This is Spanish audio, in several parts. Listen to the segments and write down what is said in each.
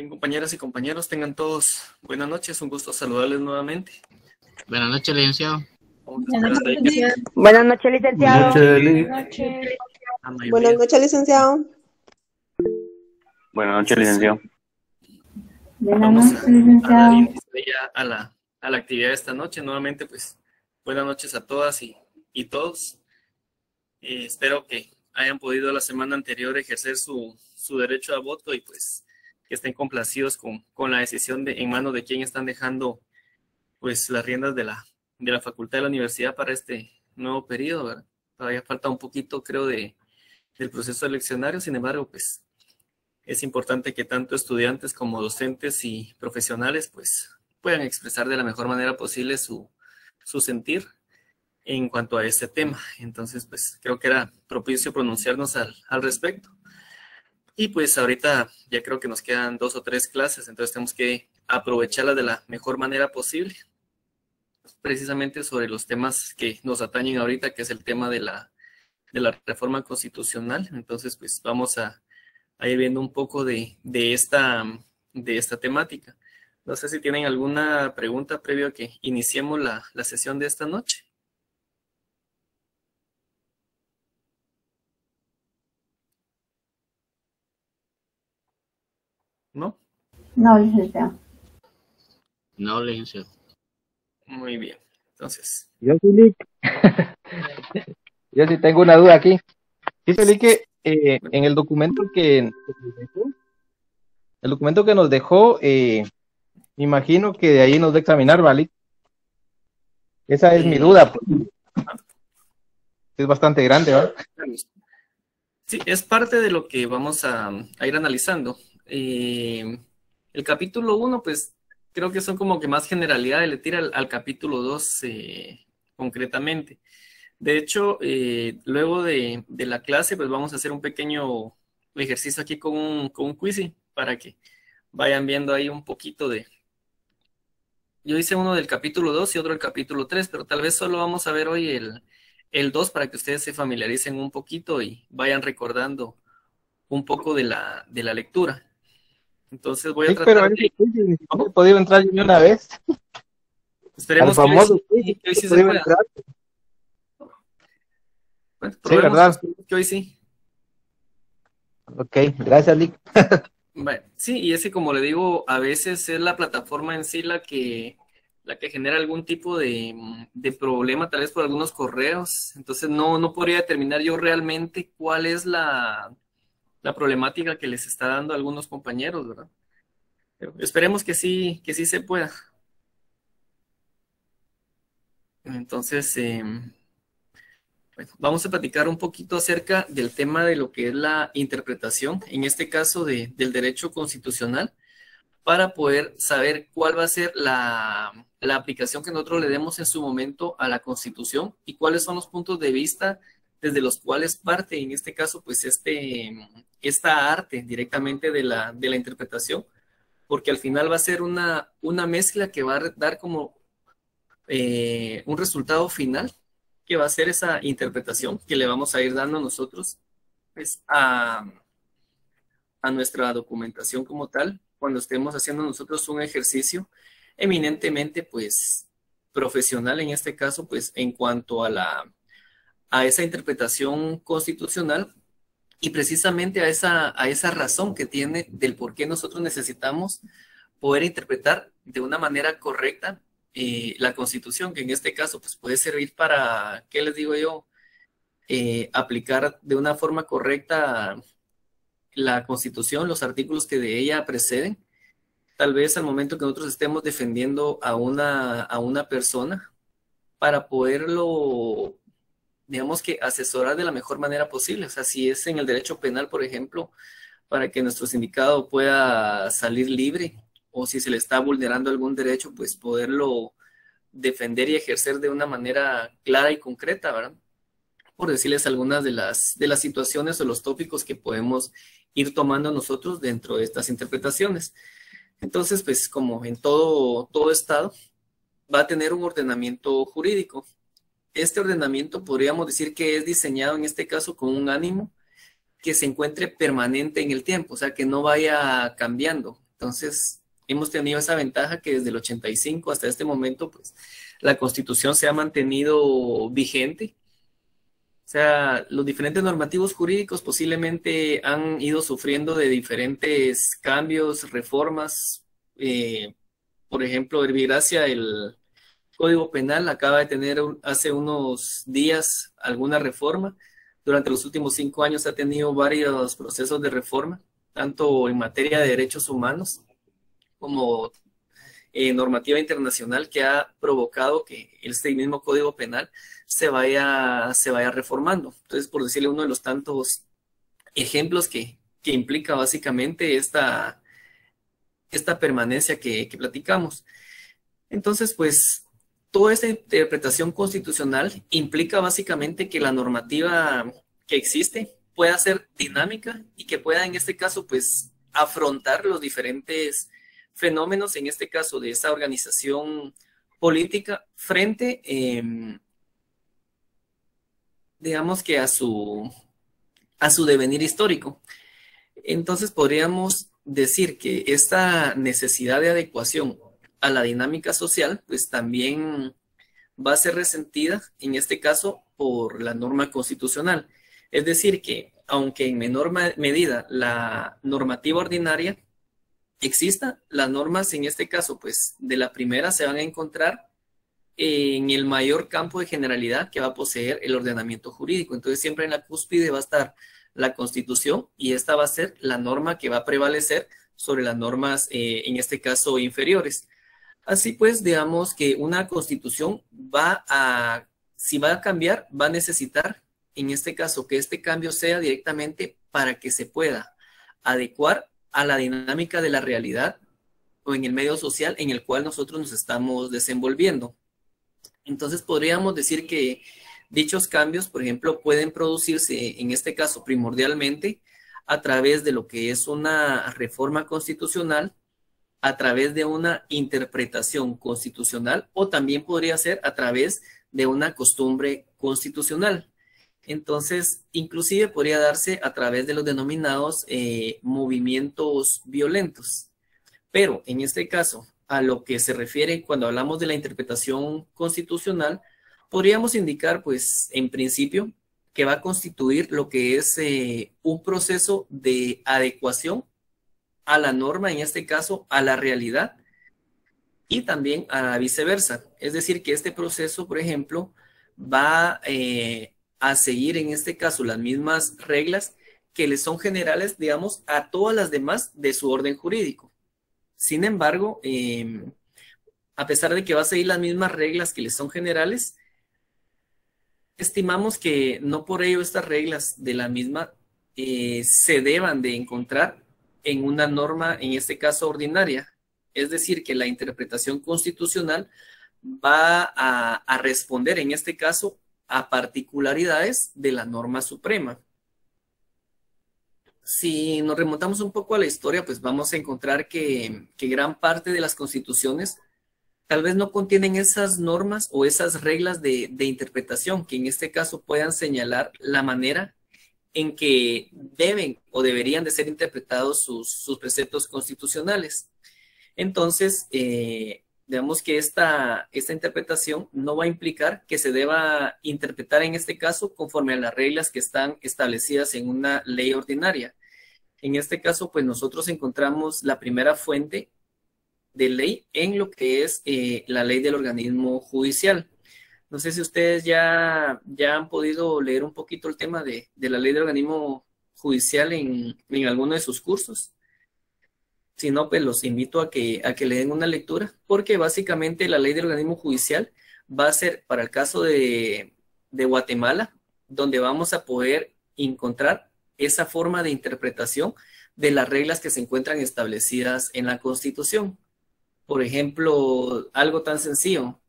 Bien, compañeras y compañeros, tengan todos buenas noches. Un gusto saludarles nuevamente. Buenas noches, licenciado. Buenas noches, Buenas noches, licenciado. Buenas noches, licenciado. Buenas noches, licenciado. Vamos a, a dar inicio ya a la, a la actividad de esta noche. Nuevamente, pues, buenas noches a todas y, y todos. Eh, espero que hayan podido la semana anterior ejercer su, su derecho a voto y pues que estén complacidos con, con la decisión de, en manos de quién están dejando pues las riendas de la, de la facultad de la universidad para este nuevo periodo. Todavía falta un poquito, creo, de, del proceso eleccionario. Sin embargo, pues es importante que tanto estudiantes como docentes y profesionales pues puedan expresar de la mejor manera posible su, su sentir en cuanto a este tema. Entonces, pues creo que era propicio pronunciarnos al, al respecto. Y pues ahorita ya creo que nos quedan dos o tres clases, entonces tenemos que aprovecharlas de la mejor manera posible, precisamente sobre los temas que nos atañen ahorita, que es el tema de la, de la reforma constitucional. Entonces, pues vamos a, ir viendo un poco de, de, esta, de esta temática. No sé si tienen alguna pregunta previo a que iniciemos la, la sesión de esta noche. ¿No? No, licenciado. No, licenciado. Muy bien. Entonces, Yo sí, Lick. Yo sí tengo una duda aquí. Dice Lick que eh, en el documento que nos dejó, el documento que nos dejó, eh, me imagino que de ahí nos va a examinar, ¿vale? Esa es mi duda. pues. Es bastante grande, ¿vale? Sí, es parte de lo que vamos a, a ir analizando. Eh, el capítulo 1, pues creo que son como que más generalidades, le tira al, capítulo 2 eh, concretamente. De hecho, eh, luego de, la clase, pues vamos a hacer un pequeño ejercicio aquí con un, con para que vayan viendo ahí un poquito de... Yo hice uno del capítulo 2 y otro del capítulo 3, pero tal vez solo vamos a ver hoy el, el 2 para que ustedes se familiaricen un poquito y vayan recordando un poco de la, de la lectura. Entonces voy a Sí, tratar pero de... no he podido entrar ni una vez. Esperemos Al que hoy sí- que hoy se pueda. entrar. Bueno, Sí, ¿verdad? que hoy sí. Ok, gracias, Lick. Bueno, sí, y ese, como le digo, a veces es la plataforma en sí la que, la que genera algún tipo de, de problema, tal vez por algunos correos. Entonces, no, no podría determinar yo realmente cuál es la, la problemática que les está dando a algunos compañeros, ¿verdad? Esperemos que sí, que sí se pueda. Entonces, eh, bueno, vamos a platicar un poquito acerca del tema de lo que es la interpretación, en este caso de, del derecho constitucional, para poder saber cuál va a ser la, la, aplicación que nosotros le demos en su momento a la Constitución y cuáles son los puntos de vista desde los cuales parte, en este caso, pues este, esta arte directamente de la, de la interpretación, porque al final va a ser una, una mezcla que va a dar como eh, un resultado final que va a ser esa interpretación que le vamos a ir dando nosotros pues, a, a nuestra documentación como tal, cuando estemos haciendo nosotros un ejercicio eminentemente pues profesional en este caso pues en cuanto a la a esa interpretación constitucional y precisamente a esa, a esa razón que tiene del por qué nosotros necesitamos poder interpretar de una manera correcta eh, la constitución, que en este caso pues puede servir para, ¿qué les digo yo? Eh, aplicar de una forma correcta la constitución, los artículos que de ella preceden. Tal vez al momento que nosotros estemos defendiendo a una, a una persona para poderlo, digamos que asesorar de la mejor manera posible. O sea, si es en el derecho penal, por ejemplo, para que nuestro sindicado pueda salir libre o si se le está vulnerando algún derecho, pues poderlo defender y ejercer de una manera clara y concreta, ¿verdad? Por decirles algunas de las, de las situaciones o los tópicos que podemos ir tomando nosotros dentro de estas interpretaciones. Entonces, pues como en todo, todo Estado, va a tener un ordenamiento jurídico. Este ordenamiento podríamos decir que es diseñado en este caso con un ánimo que se encuentre permanente en el tiempo, o sea, que no vaya cambiando Entonces, hemos tenido esa ventaja que desde el 85 hasta este momento, pues, la Constitución se ha mantenido vigente. O sea, los diferentes normativos jurídicos posiblemente han ido sufriendo de diferentes cambios, reformas. Eh, por ejemplo, Herbigracia, el Código Penal acaba de tener hace unos días alguna reforma. Durante los últimos cinco años ha tenido varios procesos de reforma, tanto en materia de derechos humanos como eh, normativa internacional que ha provocado que este mismo Código Penal se vaya, se vaya reformando. Entonces, por decirle uno de los tantos ejemplos que, que implica básicamente esta, esta permanencia que, que platicamos. Entonces, pues, toda esta interpretación constitucional implica básicamente que la normativa que existe pueda ser dinámica y que pueda, en este caso, pues, afrontar los diferentes fenómenos, en este caso, de esa organización política frente, em, digamos que a su, a su devenir histórico. Entonces podríamos decir que esta necesidad de adecuación a la dinámica social, pues también va a ser resentida, en este caso, por la norma constitucional. Es decir, que aunque en menor medida la normativa ordinaria exista, las normas en este caso, pues de la primera se van a encontrar en el mayor campo de generalidad que va a poseer el ordenamiento jurídico. Entonces siempre en la cúspide va a estar la constitución y esta va a ser la norma que va a prevalecer sobre las normas, eh, en este caso, inferiores. Así pues, digamos que una constitución va a, si va a cambiar, va a necesitar, en este caso, que este cambio sea directamente para que se pueda adecuar a la dinámica de la realidad o en el medio social en el cual nosotros nos estamos desenvolviendo. Entonces podríamos decir que dichos cambios, por ejemplo, pueden producirse, en este caso primordialmente, a través de lo que es una reforma constitucional, a través de una interpretación constitucional o también podría ser a través de una costumbre constitucional. Entonces, inclusive podría darse a través de los denominados eh, movimientos violentos. Pero en este caso, a lo que se refiere cuando hablamos de la interpretación constitucional, podríamos indicar, pues, en principio, que va a constituir lo que es eh, un proceso de adecuación a la norma, en este caso, a la realidad, y también a la viceversa. Es decir, que este proceso, por ejemplo, va eh, a seguir en este caso las mismas reglas que le son generales, digamos, a todas las demás de su orden jurídico. Sin embargo, em, a pesar de que va a seguir las mismas reglas que le son generales, estimamos que no por ello estas reglas de la misma eh, se deban de encontrar en una norma, en este caso ordinaria. Es decir, que la interpretación constitucional va a, responder en este caso a particularidades de la norma suprema. Si nos remontamos un poco a la historia, pues vamos a encontrar que, gran parte de las constituciones tal vez no contienen esas normas o esas reglas de, interpretación que en este caso puedan señalar la manera en que deben o deberían de ser interpretados sus, preceptos constitucionales. Entonces, eh, digamos que esta, esta interpretación no va a implicar que se deba interpretar en este caso conforme a las reglas que están establecidas en una ley ordinaria. En este caso, pues nosotros encontramos la primera fuente de ley en lo que es eh, la ley del organismo judicial. No sé si ustedes ya, ya han podido leer un poquito el tema de, la ley del organismo judicial en, en alguno de sus cursos. Si no, pues los invito a que, a que le den una lectura, porque básicamente la ley del organismo judicial va a ser para el caso de, de Guatemala, donde vamos a poder encontrar esa forma de interpretación de las reglas que se encuentran establecidas en la Constitución. Por ejemplo, algo tan sencillo,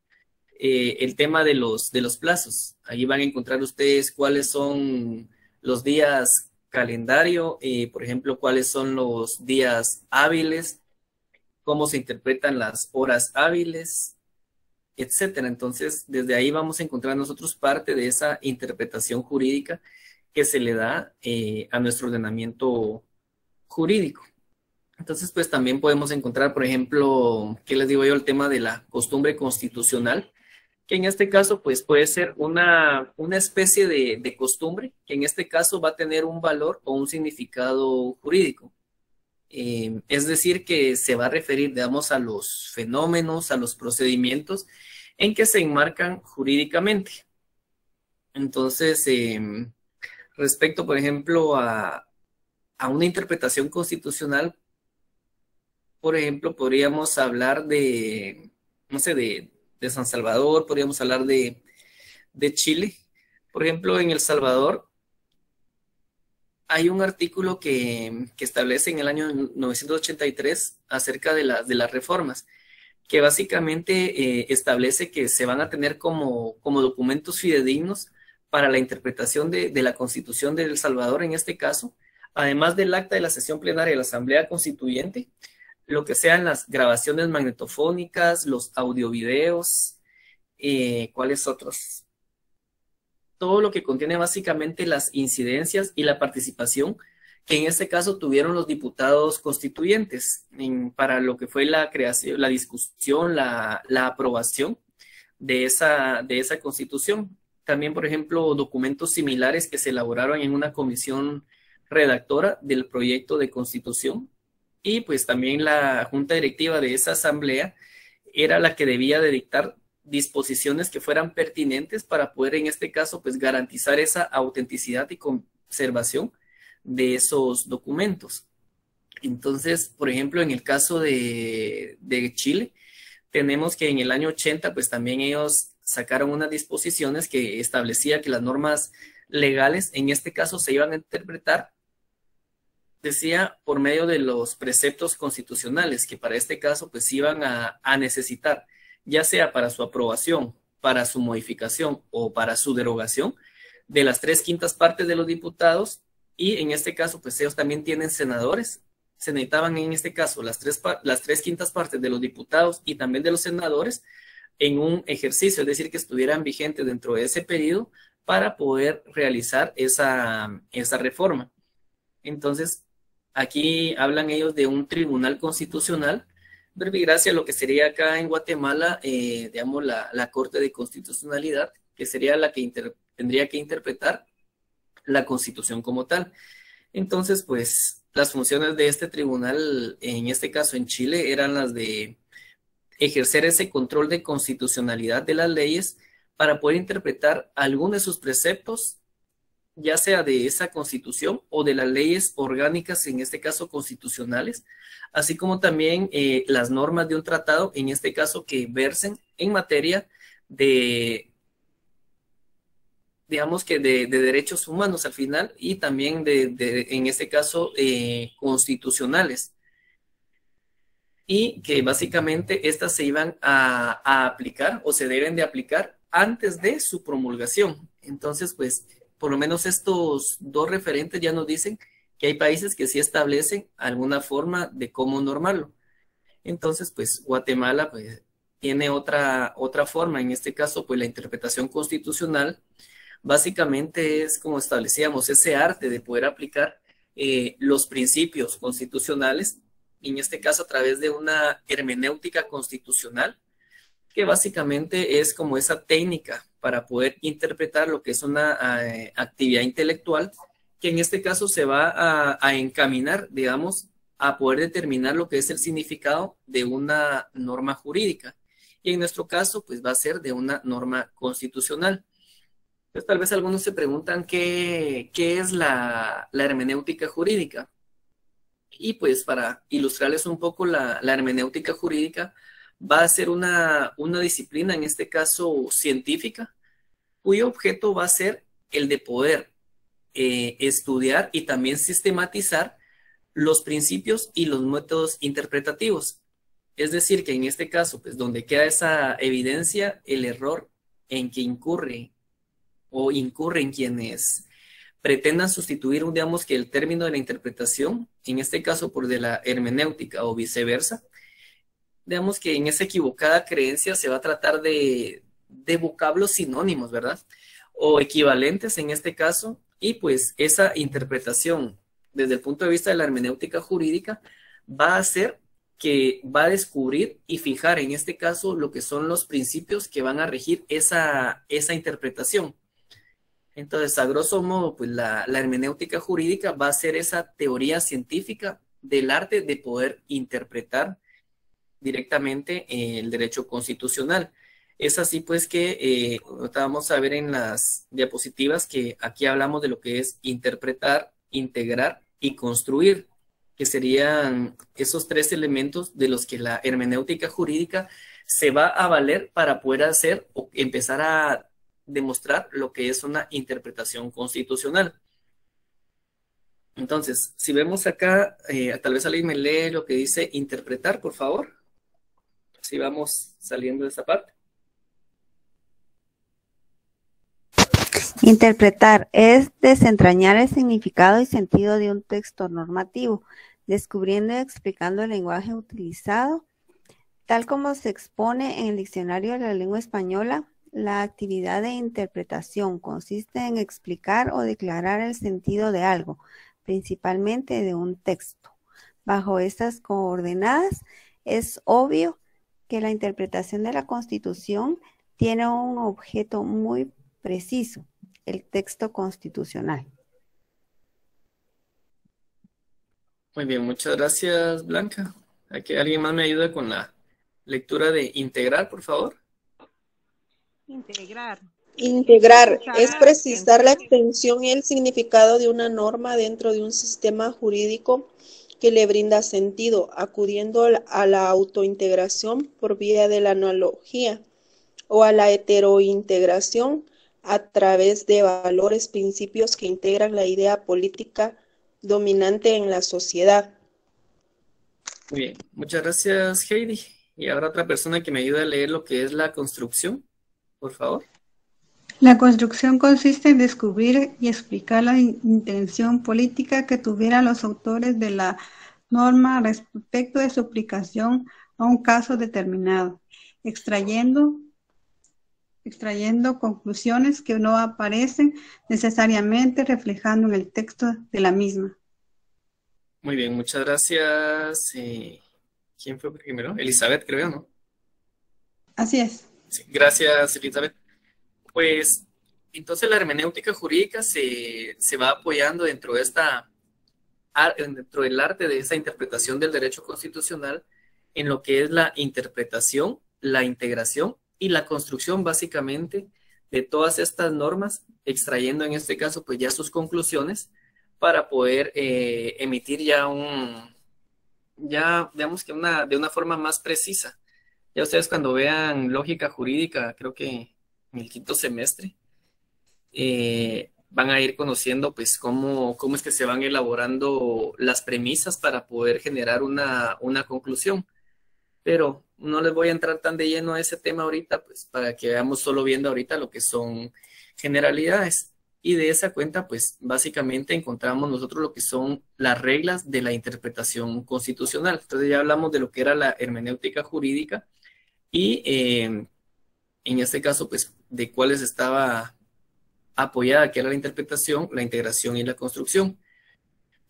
eh, el tema de los, de los plazos. Allí van a encontrar ustedes cuáles son los días calendario, eh, por ejemplo, cuáles son los días hábiles, cómo se interpretan las horas hábiles, etcétera. Entonces, desde ahí vamos a encontrar nosotros parte de esa interpretación jurídica que se le da eh, a nuestro ordenamiento jurídico. Entonces, pues también podemos encontrar, por ejemplo, ¿qué les digo yo? El tema de la costumbre constitucional, que en este caso, pues puede ser una, una especie de, de costumbre, que en este caso va a tener un valor o un significado jurídico. Eh, es decir, que se va a referir, digamos, a los fenómenos, a los procedimientos en que se enmarcan jurídicamente. Entonces, eh, respecto, por ejemplo, a, a, una interpretación constitucional, por ejemplo, podríamos hablar de, no sé, de, de San Salvador, podríamos hablar de, de Chile. Por ejemplo, en El Salvador, hay un artículo que, establece en el año 983 acerca de, de las reformas, que básicamente eh, establece que se van a tener como, como documentos fidedignos para la interpretación de, de, la Constitución de El Salvador en este caso, además del acta de la sesión plenaria de la Asamblea Constituyente, lo que sean las grabaciones magnetofónicas, los audiovideos, eh, ¿cuáles otros? todo lo que contiene básicamente las incidencias y la participación que en este caso tuvieron los diputados constituyentes para lo que fue la creación, la discusión, la, aprobación de esa, de esa constitución. También, por ejemplo, documentos similares que se elaboraron en una comisión redactora del proyecto de constitución y pues también la junta directiva de esa asamblea era la que debía de dictar disposiciones que fueran pertinentes para poder en este caso pues garantizar esa autenticidad y conservación de esos documentos. Entonces, por ejemplo, en el caso de, de Chile, tenemos que en el año 80 pues también ellos sacaron unas disposiciones que establecía que las normas legales en este caso se iban a interpretar decía por medio de los preceptos constitucionales que para este caso pues iban a, necesitar ya sea para su aprobación, para su modificación o para su derogación, de las tres quintas partes de los diputados y en este caso, pues ellos también tienen senadores. Se necesitaban en este caso las tres, las tres quintas partes de los diputados y también de los senadores en un ejercicio, es decir, que estuvieran vigentes dentro de ese periodo para poder realizar esa, esa reforma. Entonces, aquí hablan ellos de un tribunal constitucional verbigracia lo que sería acá en Guatemala, eh, digamos, la, Corte de Constitucionalidad, que sería la que tendría que interpretar la Constitución como tal. Entonces, pues, las funciones de este tribunal, en este caso en Chile, eran las de ejercer ese control de constitucionalidad de las leyes para poder interpretar algunos de sus preceptos ya sea de esa constitución o de las leyes orgánicas, en este caso constitucionales, así como también eh, las normas de un tratado, en este caso que versen en materia de, digamos que de, derechos humanos al final y también de, en este caso, eh, constitucionales. Y que básicamente estas se iban a, a aplicar o se deben de aplicar antes de su promulgación. Entonces, pues por lo menos estos dos referentes ya nos dicen que hay países que sí establecen alguna forma de cómo normarlo. Entonces, pues Guatemala pues, tiene otra, otra forma, en este caso, pues la interpretación constitucional básicamente es como establecíamos ese arte de poder aplicar eh, los principios constitucionales, en este caso a través de una hermenéutica constitucional, que básicamente es como esa técnica para poder interpretar lo que es una eh, actividad intelectual, que en este caso se va a, encaminar, digamos, a poder determinar lo que es el significado de una norma jurídica. Y en nuestro caso, pues va a ser de una norma constitucional. Pues tal vez algunos se preguntan qué, qué es la, hermenéutica jurídica. Y pues para ilustrarles un poco la, la hermenéutica jurídica, va a ser una, disciplina, en este caso científica, cuyo objeto va a ser el de poder eh, estudiar y también sistematizar los principios y los métodos interpretativos. Es decir, que en este caso, pues donde queda esa evidencia, el error en que incurre o incurren quienes pretendan sustituir, digamos, que el término de la interpretación, en este caso por de la hermenéutica o viceversa, digamos que en esa equivocada creencia se va a tratar de, vocablos sinónimos, ¿verdad? O equivalentes en este caso, y pues esa interpretación desde el punto de vista de la hermenéutica jurídica va a ser que va a descubrir y fijar en este caso lo que son los principios que van a regir esa, esa interpretación. Entonces, a grosso modo, pues la, la hermenéutica jurídica va a ser esa teoría científica del arte de poder interpretar directamente el derecho constitucional. Es así pues que eh, vamos a ver en las diapositivas que aquí hablamos de lo que es interpretar, integrar y construir, que serían esos tres elementos de los que la hermenéutica jurídica se va a valer para poder hacer o empezar a demostrar lo que es una interpretación constitucional. Entonces, si vemos acá, eh, tal vez alguien me lee lo que dice interpretar, por favor. Si vamos saliendo de esa parte. Interpretar es desentrañar el significado y sentido de un texto normativo, descubriendo y explicando el lenguaje utilizado, tal como se expone en el diccionario de la lengua española. La actividad de interpretación consiste en explicar o declarar el sentido de algo, principalmente de un texto. Bajo estas coordenadas, es obvio que la interpretación de la Constitución tiene un objeto muy preciso, el texto constitucional. Muy bien, muchas gracias, Blanca. Aquí alguien más me ayuda con la lectura de integrar, por favor. Integrar. Integrar es precisar la extensión y el significado de una norma dentro de un sistema jurídico que le brinda sentido, acudiendo a la autointegración por vía de la analogía o a la heterointegración a través de valores, principios que integran la idea política dominante en la sociedad. Muy bien, muchas gracias Heidi. Y ahora otra persona que me ayude a leer lo que es la construcción, por favor. La construcción consiste en descubrir y explicar la intención política que tuvieran los autores de la norma respecto de su aplicación a un caso determinado, extrayendo extrayendo conclusiones que no aparecen necesariamente reflejando en el texto de la misma. Muy bien, muchas gracias. Eh, ¿Quién fue primero? Elizabeth, creo, ¿no? Así es. gracias, Elizabeth. Pues entonces la hermenéutica jurídica se, se va apoyando dentro de esta dentro del arte de esa interpretación del derecho constitucional en lo que es la interpretación, la integración y la construcción básicamente de todas estas normas, extrayendo en este caso pues ya sus conclusiones para poder eh, emitir ya un, ya digamos que una, de una forma más precisa. Ya ustedes cuando vean lógica jurídica, creo que en el quinto semestre, eh, van a ir conociendo pues cómo, cómo es que se van elaborando las premisas para poder generar una, una conclusión. Pero no les voy a entrar tan de lleno a ese tema ahorita, pues para que veamos solo viendo ahorita lo que son generalidades. Y de esa cuenta, pues básicamente encontramos nosotros lo que son las reglas de la interpretación constitucional. Entonces ya hablamos de lo que era la hermenéutica jurídica y eh, en este caso, pues de cuáles estaba apoyada, que era la interpretación, la integración y la construcción.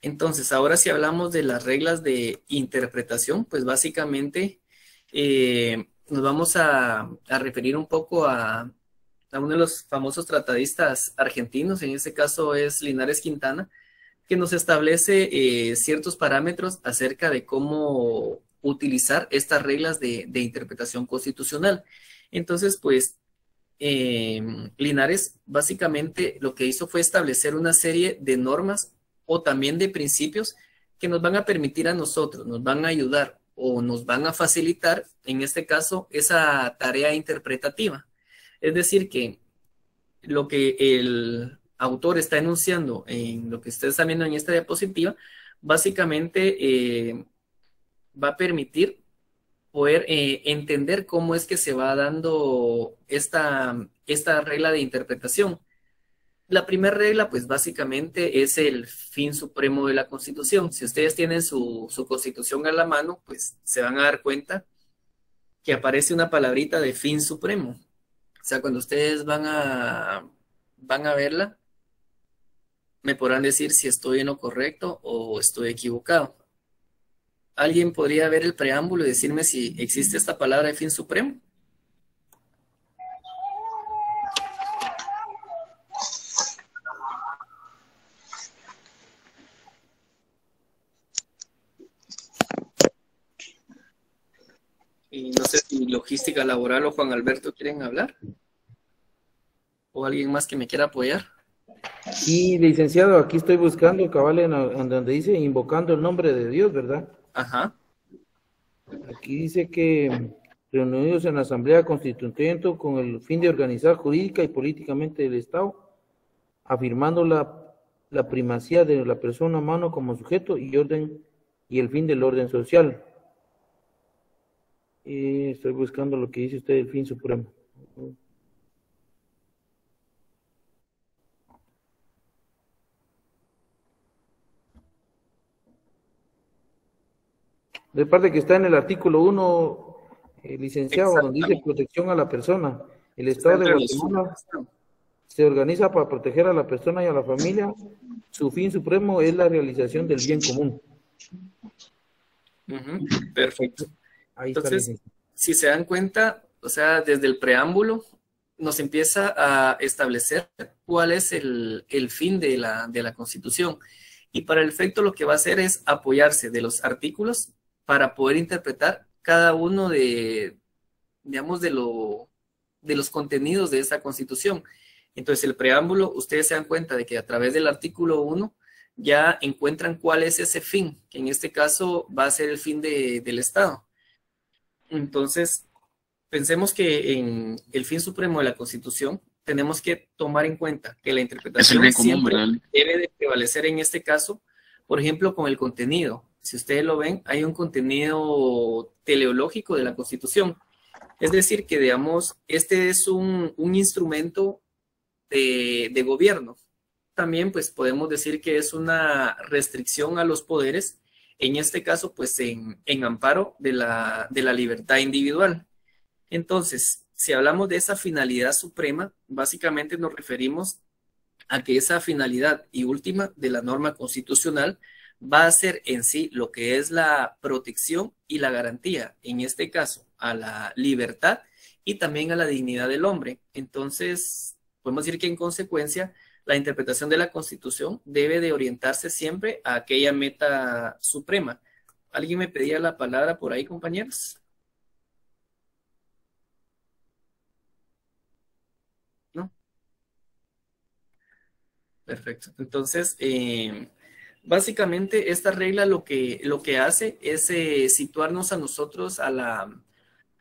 Entonces, ahora si hablamos de las reglas de interpretación, pues básicamente eh, nos vamos a, referir un poco a, uno de los famosos tratadistas argentinos, en este caso es Linares Quintana, que nos establece eh, ciertos parámetros acerca de cómo utilizar estas reglas de, interpretación constitucional. Entonces, pues, eh, Linares básicamente lo que hizo fue establecer una serie de normas o también de principios que nos van a permitir a nosotros, nos van a ayudar o nos van a facilitar, en este caso, esa tarea interpretativa. Es decir, que lo que el autor está enunciando en lo que ustedes están viendo en esta diapositiva, básicamente eh, va a permitir poder eh, entender cómo es que se va dando esta, esta regla de interpretación. La primera regla, pues básicamente es el fin supremo de la Constitución. Si ustedes tienen su, Constitución a la mano, pues se van a dar cuenta que aparece una palabrita de fin supremo. O sea, cuando ustedes van a, van a verla, me podrán decir si estoy en lo correcto o estoy equivocado. ¿Alguien podría ver el preámbulo y decirme si existe esta palabra de fin supremo? Y no sé si logística laboral o Juan Alberto quieren hablar. ¿O alguien más que me quiera apoyar? Y licenciado, aquí estoy buscando cabal en, en donde dice invocando el nombre de Dios, ¿verdad? Ajá. Aquí dice que reunidos en la Asamblea Constituyente con el fin de organizar jurídica y políticamente el Estado, afirmando la, la primacía de la persona humana como sujeto y orden y el fin del orden social. Y estoy buscando lo que dice usted del fin supremo. De parte que está en el artículo 1, eh, licenciado, donde dice protección a la persona. El Estado de Guatemala se organiza para proteger a la persona y a la familia. Su fin supremo es la realización del bien común. Perfecto. Ahí está, Entonces, licenciado. si se dan cuenta, o sea, desde el preámbulo nos empieza a establecer cuál es el, el fin de la, de la Constitución. Y para el efecto lo que va a hacer es apoyarse de los artículos para poder interpretar cada uno de, digamos, de, lo, de los contenidos de esta Constitución. Entonces, el preámbulo, ustedes se dan cuenta de que a través del artículo 1 ya encuentran cuál es ese fin, que en este caso va a ser el fin de- del Estado. Entonces, pensemos que en el fin supremo de la Constitución tenemos que tomar en cuenta que la interpretación común, siempre ¿verdad? debe de prevalecer en este caso, por ejemplo, con el contenido. Si ustedes lo ven, hay un contenido teleológico de la Constitución. Es decir, que digamos, este es un, un instrumento de, de gobierno. También, pues, podemos decir que es una restricción a los poderes, en este caso, pues, en, en amparo de la, de la libertad individual. Entonces, si hablamos de esa finalidad suprema, básicamente nos referimos a que esa finalidad y última de la norma constitucional va a ser en sí lo que es la protección y la garantía, en este caso, a la libertad y también a la dignidad del hombre. Entonces, podemos decir que en consecuencia, la interpretación de la Constitución debe de orientarse siempre a aquella meta suprema. ¿Alguien me pedía la palabra por ahí, compañeros? ¿No? Perfecto. Entonces, eh, básicamente esta regla lo que, lo que hace es eh, situarnos a nosotros a la,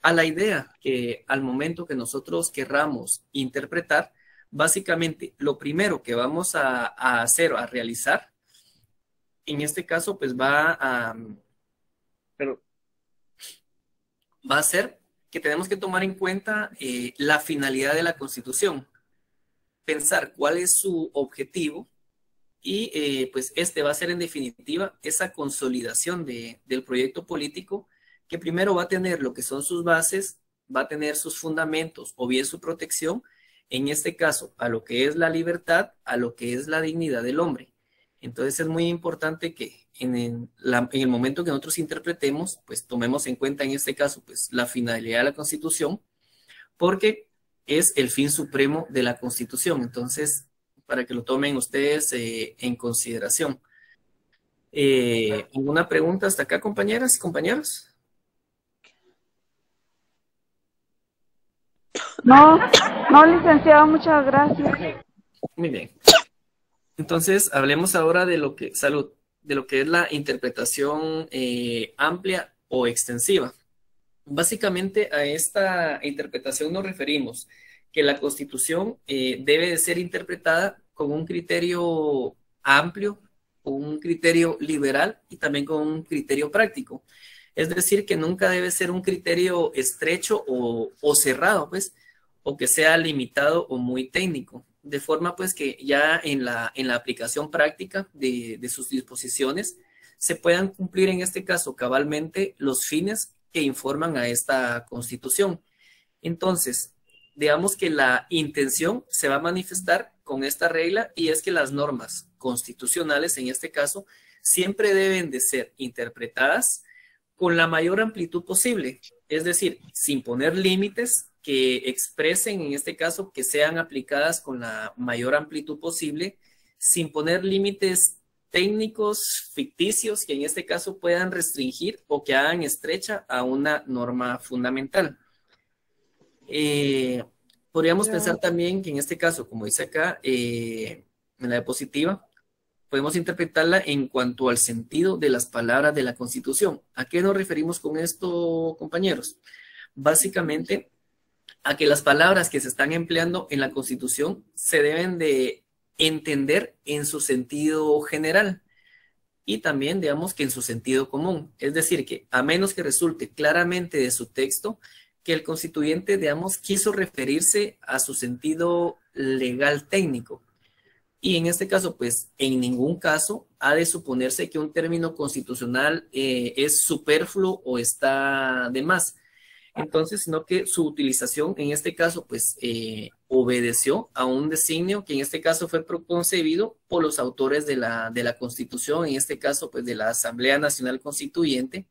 a la idea que al momento que nosotros querramos interpretar, básicamente lo primero que vamos a, a hacer, a realizar, en este caso, pues va a, va a ser que tenemos que tomar en cuenta eh, la finalidad de la Constitución, pensar cuál es su objetivo y eh, pues este va a ser en definitiva esa consolidación de, del proyecto político que primero va a tener lo que son sus bases, va a tener sus fundamentos o bien su protección, en este caso a lo que es la libertad, a lo que es la dignidad del hombre. Entonces es muy importante que en en el momento que nosotros interpretemos, pues tomemos en cuenta en este caso pues la finalidad de la Constitución, porque es el fin supremo de la Constitución. Entonces, para que lo tomen ustedes eh, en consideración. Eh, ¿Alguna pregunta hasta acá, compañeras, compañeros? No, no, licenciado, muchas gracias. Muy bien. Entonces, hablemos ahora de lo que, salud, de lo que es la interpretación eh, amplia o extensiva. Básicamente a esta interpretación nos referimos que la Constitución eh, debe de ser interpretada con un criterio amplio, con un criterio liberal y también con un criterio práctico. Es decir, que nunca debe ser un criterio estrecho o, o cerrado, pues, o que sea limitado o muy técnico de forma pues que ya en la, en la aplicación práctica de, de, sus disposiciones se puedan cumplir en este caso cabalmente los fines que informan a esta constitución. Entonces, digamos que la intención se va a manifestar con esta regla y es que las normas constitucionales en este caso siempre deben de ser interpretadas con la mayor amplitud posible, es decir, sin poner límites que expresen, en este caso, que sean aplicadas con la mayor amplitud posible, sin poner límites técnicos ficticios que en este caso puedan restringir o que hagan estrecha a una norma fundamental. Eh, podríamos pensar también que en este caso, como dice acá, eh, en la diapositiva, podemos interpretarla en cuanto al sentido de las palabras de la Constitución. ¿A qué nos referimos con esto, compañeros? Básicamente, a que las palabras que se están empleando en la Constitución se deben de entender en su sentido general y también, digamos, que en su sentido común. Es decir, que a menos que resulte claramente de su texto que el constituyente, digamos, quiso referirse a su sentido legal técnico. Y en este caso, pues, en ningún caso ha de suponerse que un término constitucional eh, es superfluo o está de más. Entonces, sino que su utilización en este caso, pues, eh, obedeció a un designio que en este caso fue concebido por los autores de la, de la Constitución, en este caso, pues, de la Asamblea Nacional Constituyente.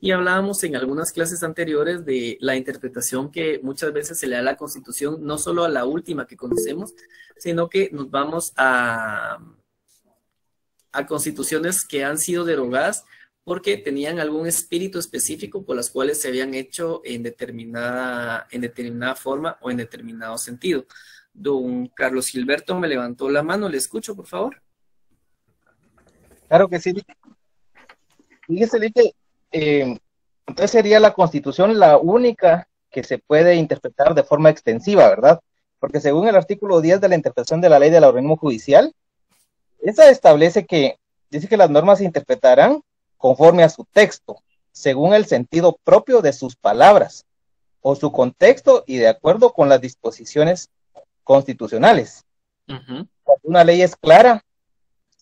Y hablábamos en algunas clases anteriores de la interpretación que muchas veces se le da a la Constitución, no solo a la última que conocemos, sino que nos vamos a, a constituciones que han sido derogadas porque tenían algún espíritu específico por las cuales se habían hecho en determinada, en determinada forma o en determinado sentido. Don Carlos Gilberto me levantó la mano, le escucho, por favor. Claro que sí. Fíjese que eh, entonces sería la constitución la única que se puede interpretar de forma extensiva, ¿verdad? Porque según el artículo 10 de la interpretación de la ley del organismo judicial, esa establece que dice que las normas se interpretarán conforme a su texto, según el sentido propio de sus palabras o su contexto y de acuerdo con las disposiciones constitucionales. Cuando una ley es clara,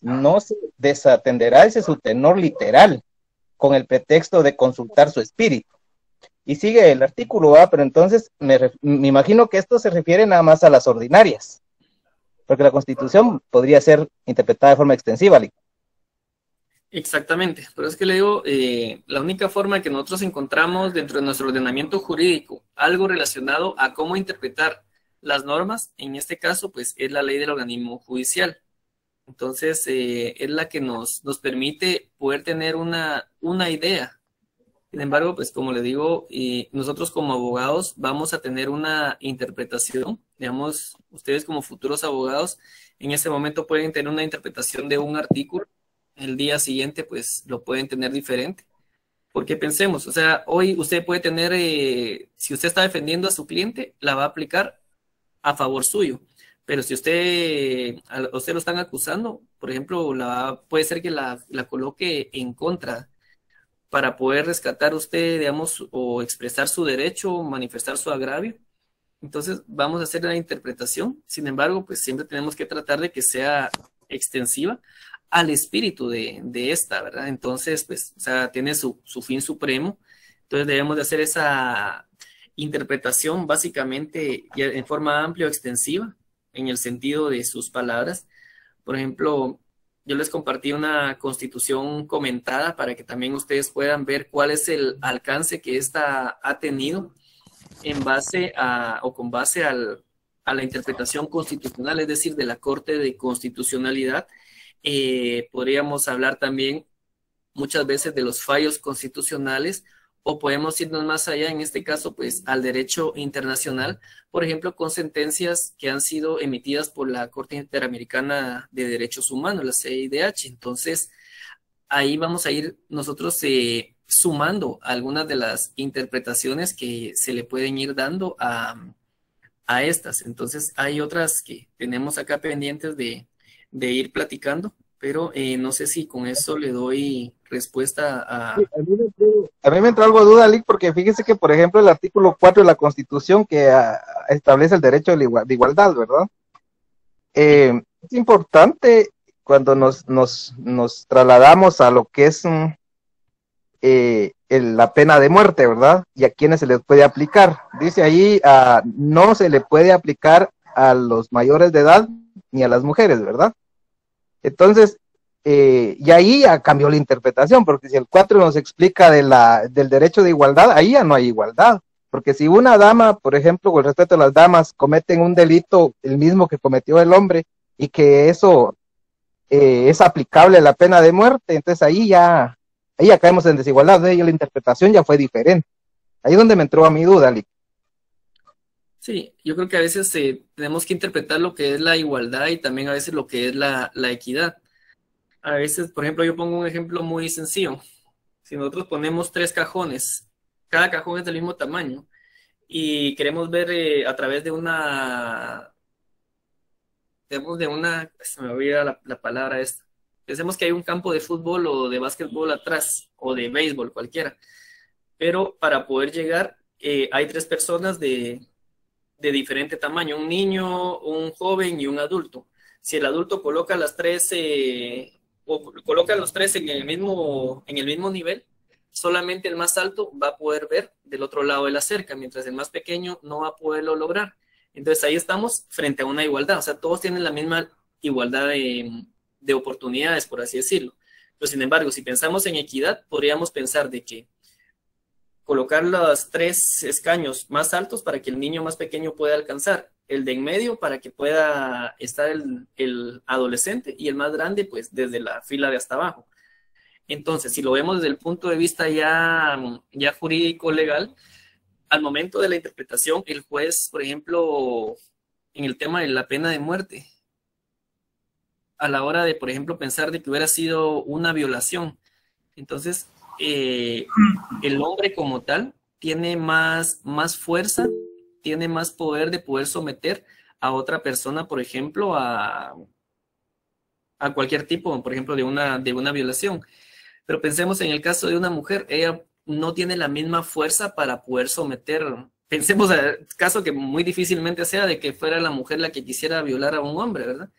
no se desatenderá ese su tenor literal con el pretexto de consultar su espíritu. Y sigue el artículo A, pero entonces me, me imagino que esto se refiere nada más a las ordinarias, porque la constitución podría ser interpretada de forma extensiva. Exactamente, pero es que le digo, eh, la única forma que nosotros encontramos dentro de nuestro ordenamiento jurídico algo relacionado a cómo interpretar las normas, en este caso, pues es la ley del organismo judicial. Entonces, eh, es la que nos, nos permite poder tener una, una idea. Sin embargo, pues como le digo, y nosotros como abogados vamos a tener una interpretación, digamos, ustedes como futuros abogados, en ese momento pueden tener una interpretación de un artículo el día siguiente pues lo pueden tener diferente. Porque pensemos, o sea, hoy usted puede tener, eh, si usted está defendiendo a su cliente, la va a aplicar a favor suyo. Pero si usted, usted lo están acusando, por ejemplo, puede ser que la, la coloque en contra para poder rescatar usted, digamos, o expresar su derecho, manifestar su agravio. Entonces, vamos a hacer la interpretación. Sin embargo, pues siempre tenemos que tratar de que sea extensiva al espíritu de, esta, ¿verdad? Entonces, pues, o sea, tiene su, fin supremo. Entonces debemos de hacer esa interpretación básicamente en forma amplia o extensiva en el sentido de sus palabras. Por ejemplo, yo les compartí una constitución comentada para que también ustedes puedan ver cuál es el alcance que ésta ha tenido en base a o con base al, a la interpretación constitucional, es decir, de la Corte de Constitucionalidad eh, podríamos hablar también muchas veces de los fallos constitucionales o podemos irnos más allá, en este caso, pues al derecho internacional, por ejemplo, con sentencias que han sido emitidas por la Corte Interamericana de Derechos Humanos, la CIDH. Entonces, ahí vamos a ir nosotros eh, sumando algunas de las interpretaciones que se le pueden ir dando a, a estas. Entonces, hay otras que tenemos acá pendientes de, de ir platicando, pero eh, no sé si con eso le doy respuesta a... a, mí me entró algo de duda, Lick, porque fíjese que, por ejemplo, el artículo 4 de la Constitución que ah, establece el derecho de, igualdad, ¿verdad? Eh, es importante cuando nos, nos, nos, trasladamos a lo que es mm, eh, la pena de muerte, ¿verdad? Y a quienes se les puede aplicar. Dice ahí, ah, no se le puede aplicar a los mayores de edad ni a las mujeres, ¿verdad? Entonces, eh, y ahí ya cambió la interpretación, porque si el 4 nos explica de la, del derecho de igualdad, ahí ya no hay igualdad. Porque si una dama, por ejemplo, con respecto a las damas, cometen un delito el mismo que cometió el hombre y que eso eh, es aplicable la pena de muerte, entonces ahí ya, ahí ya caemos en desigualdad, ¿eh? y la interpretación ya fue diferente. Ahí es donde me entró a mi duda, Lick. Sí, yo creo que a veces eh, tenemos que interpretar lo que es la igualdad y también a veces lo que es la, equidad. A veces, por ejemplo, yo pongo un ejemplo muy sencillo. Si nosotros ponemos tres cajones cada cajón es del mismo tamaño y queremos ver eh, a través de una, de una, se me olvida la, la, palabra esta. Pensemos que hay un campo de fútbol o de básquetbol atrás o de béisbol, cualquiera. Pero para poder llegar eh, hay tres personas de, de diferente tamaño, un niño, un joven y un adulto. Si el adulto coloca las tres, eh, coloca los tres en el mismo, en el mismo nivel, solamente el más alto va a poder ver del otro lado de la cerca, mientras el más pequeño no va a poderlo lograr. Entonces ahí estamos frente a una igualdad, o sea, todos tienen la misma igualdad de, de oportunidades, por así decirlo. Pero sin embargo, si pensamos en equidad, podríamos pensar de que colocar los tres escaños más altos para que el niño más pequeño pueda alcanzar, el de en medio para que pueda estar el, el adolescente y el más grande, pues desde la fila de hasta abajo. Entonces, si lo vemos desde el punto de vista ya, ya jurídico legal, al momento de la interpretación, el juez, por ejemplo, en el tema de la pena de muerte, a la hora de, por ejemplo, pensar de que hubiera sido una violación, entonces eh, el hombre como tal tiene más, más fuerza, tiene más poder de poder someter a otra persona, por ejemplo, a, a cualquier tipo, por ejemplo, de una, de una violación. Pero pensemos en el caso de una mujer, ella no tiene la misma fuerza para poder someter. Pensemos en el caso que muy difícilmente sea de que fuera la mujer la que quisiera violar a un hombre, ¿verdad?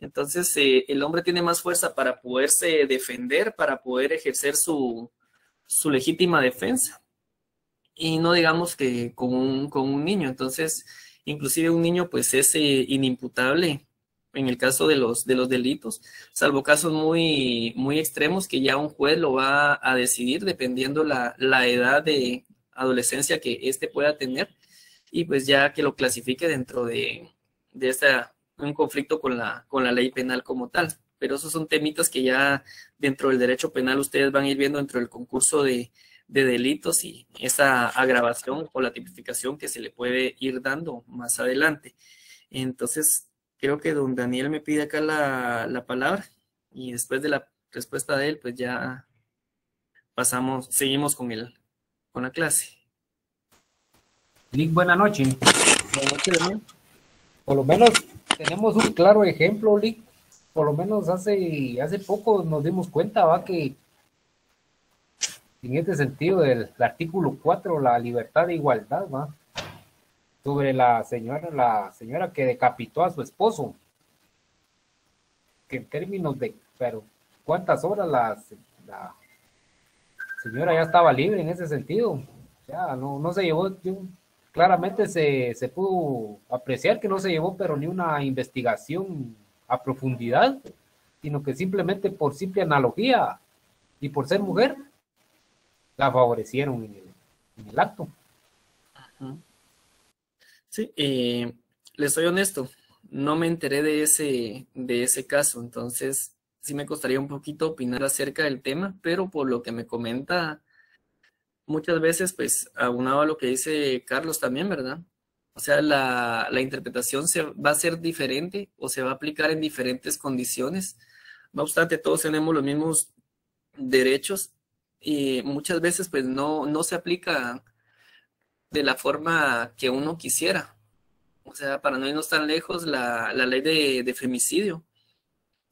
Entonces, eh, el hombre tiene más fuerza para poderse defender, para poder ejercer su, su legítima defensa. Y no digamos que con un, con un niño. Entonces, inclusive un niño pues es eh, inimputable en el caso de los, de los delitos, salvo casos muy, muy extremos que ya un juez lo va a decidir dependiendo la, la edad de adolescencia que éste pueda tener y pues ya que lo clasifique dentro de, de un conflicto con la, con la ley penal como tal. Pero esos son temitas que ya dentro del derecho penal ustedes van a ir viendo dentro del concurso de, de delitos y esa agravación o la tipificación que se le puede ir dando más adelante. Entonces, creo que don Daniel me pide acá la, la, palabra y después de la respuesta de él, pues ya pasamos, seguimos con el, con la clase. Lick, buena noche. Buenas noches, Daniel. Por lo menos tenemos un claro ejemplo, Lick. Por lo menos hace, hace poco nos dimos cuenta, va, que en este sentido del artículo 4, la libertad de igualdad, va, sobre la señora, la señora que decapitó a su esposo. Que en términos de, pero ¿cuántas horas la, la señora ya estaba libre en ese sentido? Ya no, no se llevó, claramente se, se pudo apreciar que no se llevó, pero ni una investigación a profundidad, sino que simplemente por simple analogía y por ser mujer, la favorecieron en el, acto. Sí, eh, les soy honesto, no me enteré de ese, de ese caso, entonces sí me costaría un poquito opinar acerca del tema, pero por lo que me comenta, muchas veces pues aunado a lo que dice Carlos también, ¿verdad? O sea, la, la interpretación se, va a ser diferente o se va a aplicar en diferentes condiciones. No obstante, todos tenemos los mismos derechos y muchas veces pues no, no se aplica de la forma que uno quisiera. O sea, para no irnos tan lejos, la, la ley de, de, femicidio,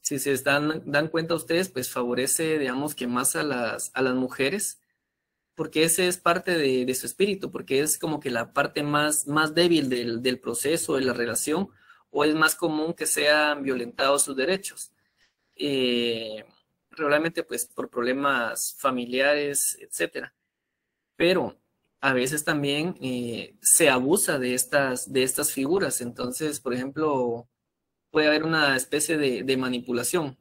si se dan, cuenta ustedes, pues favorece, digamos, que más a las, a las mujeres, porque ese es parte de, su espíritu, porque es como que la parte más, más débil del, del proceso, de la relación, o es más común que sean violentados sus derechos. Eh, realmente, pues, por problemas familiares, etcétera. Pero a veces también eh, se abusa de estas, de estas figuras. Entonces, por ejemplo, puede haber una especie de, de manipulación.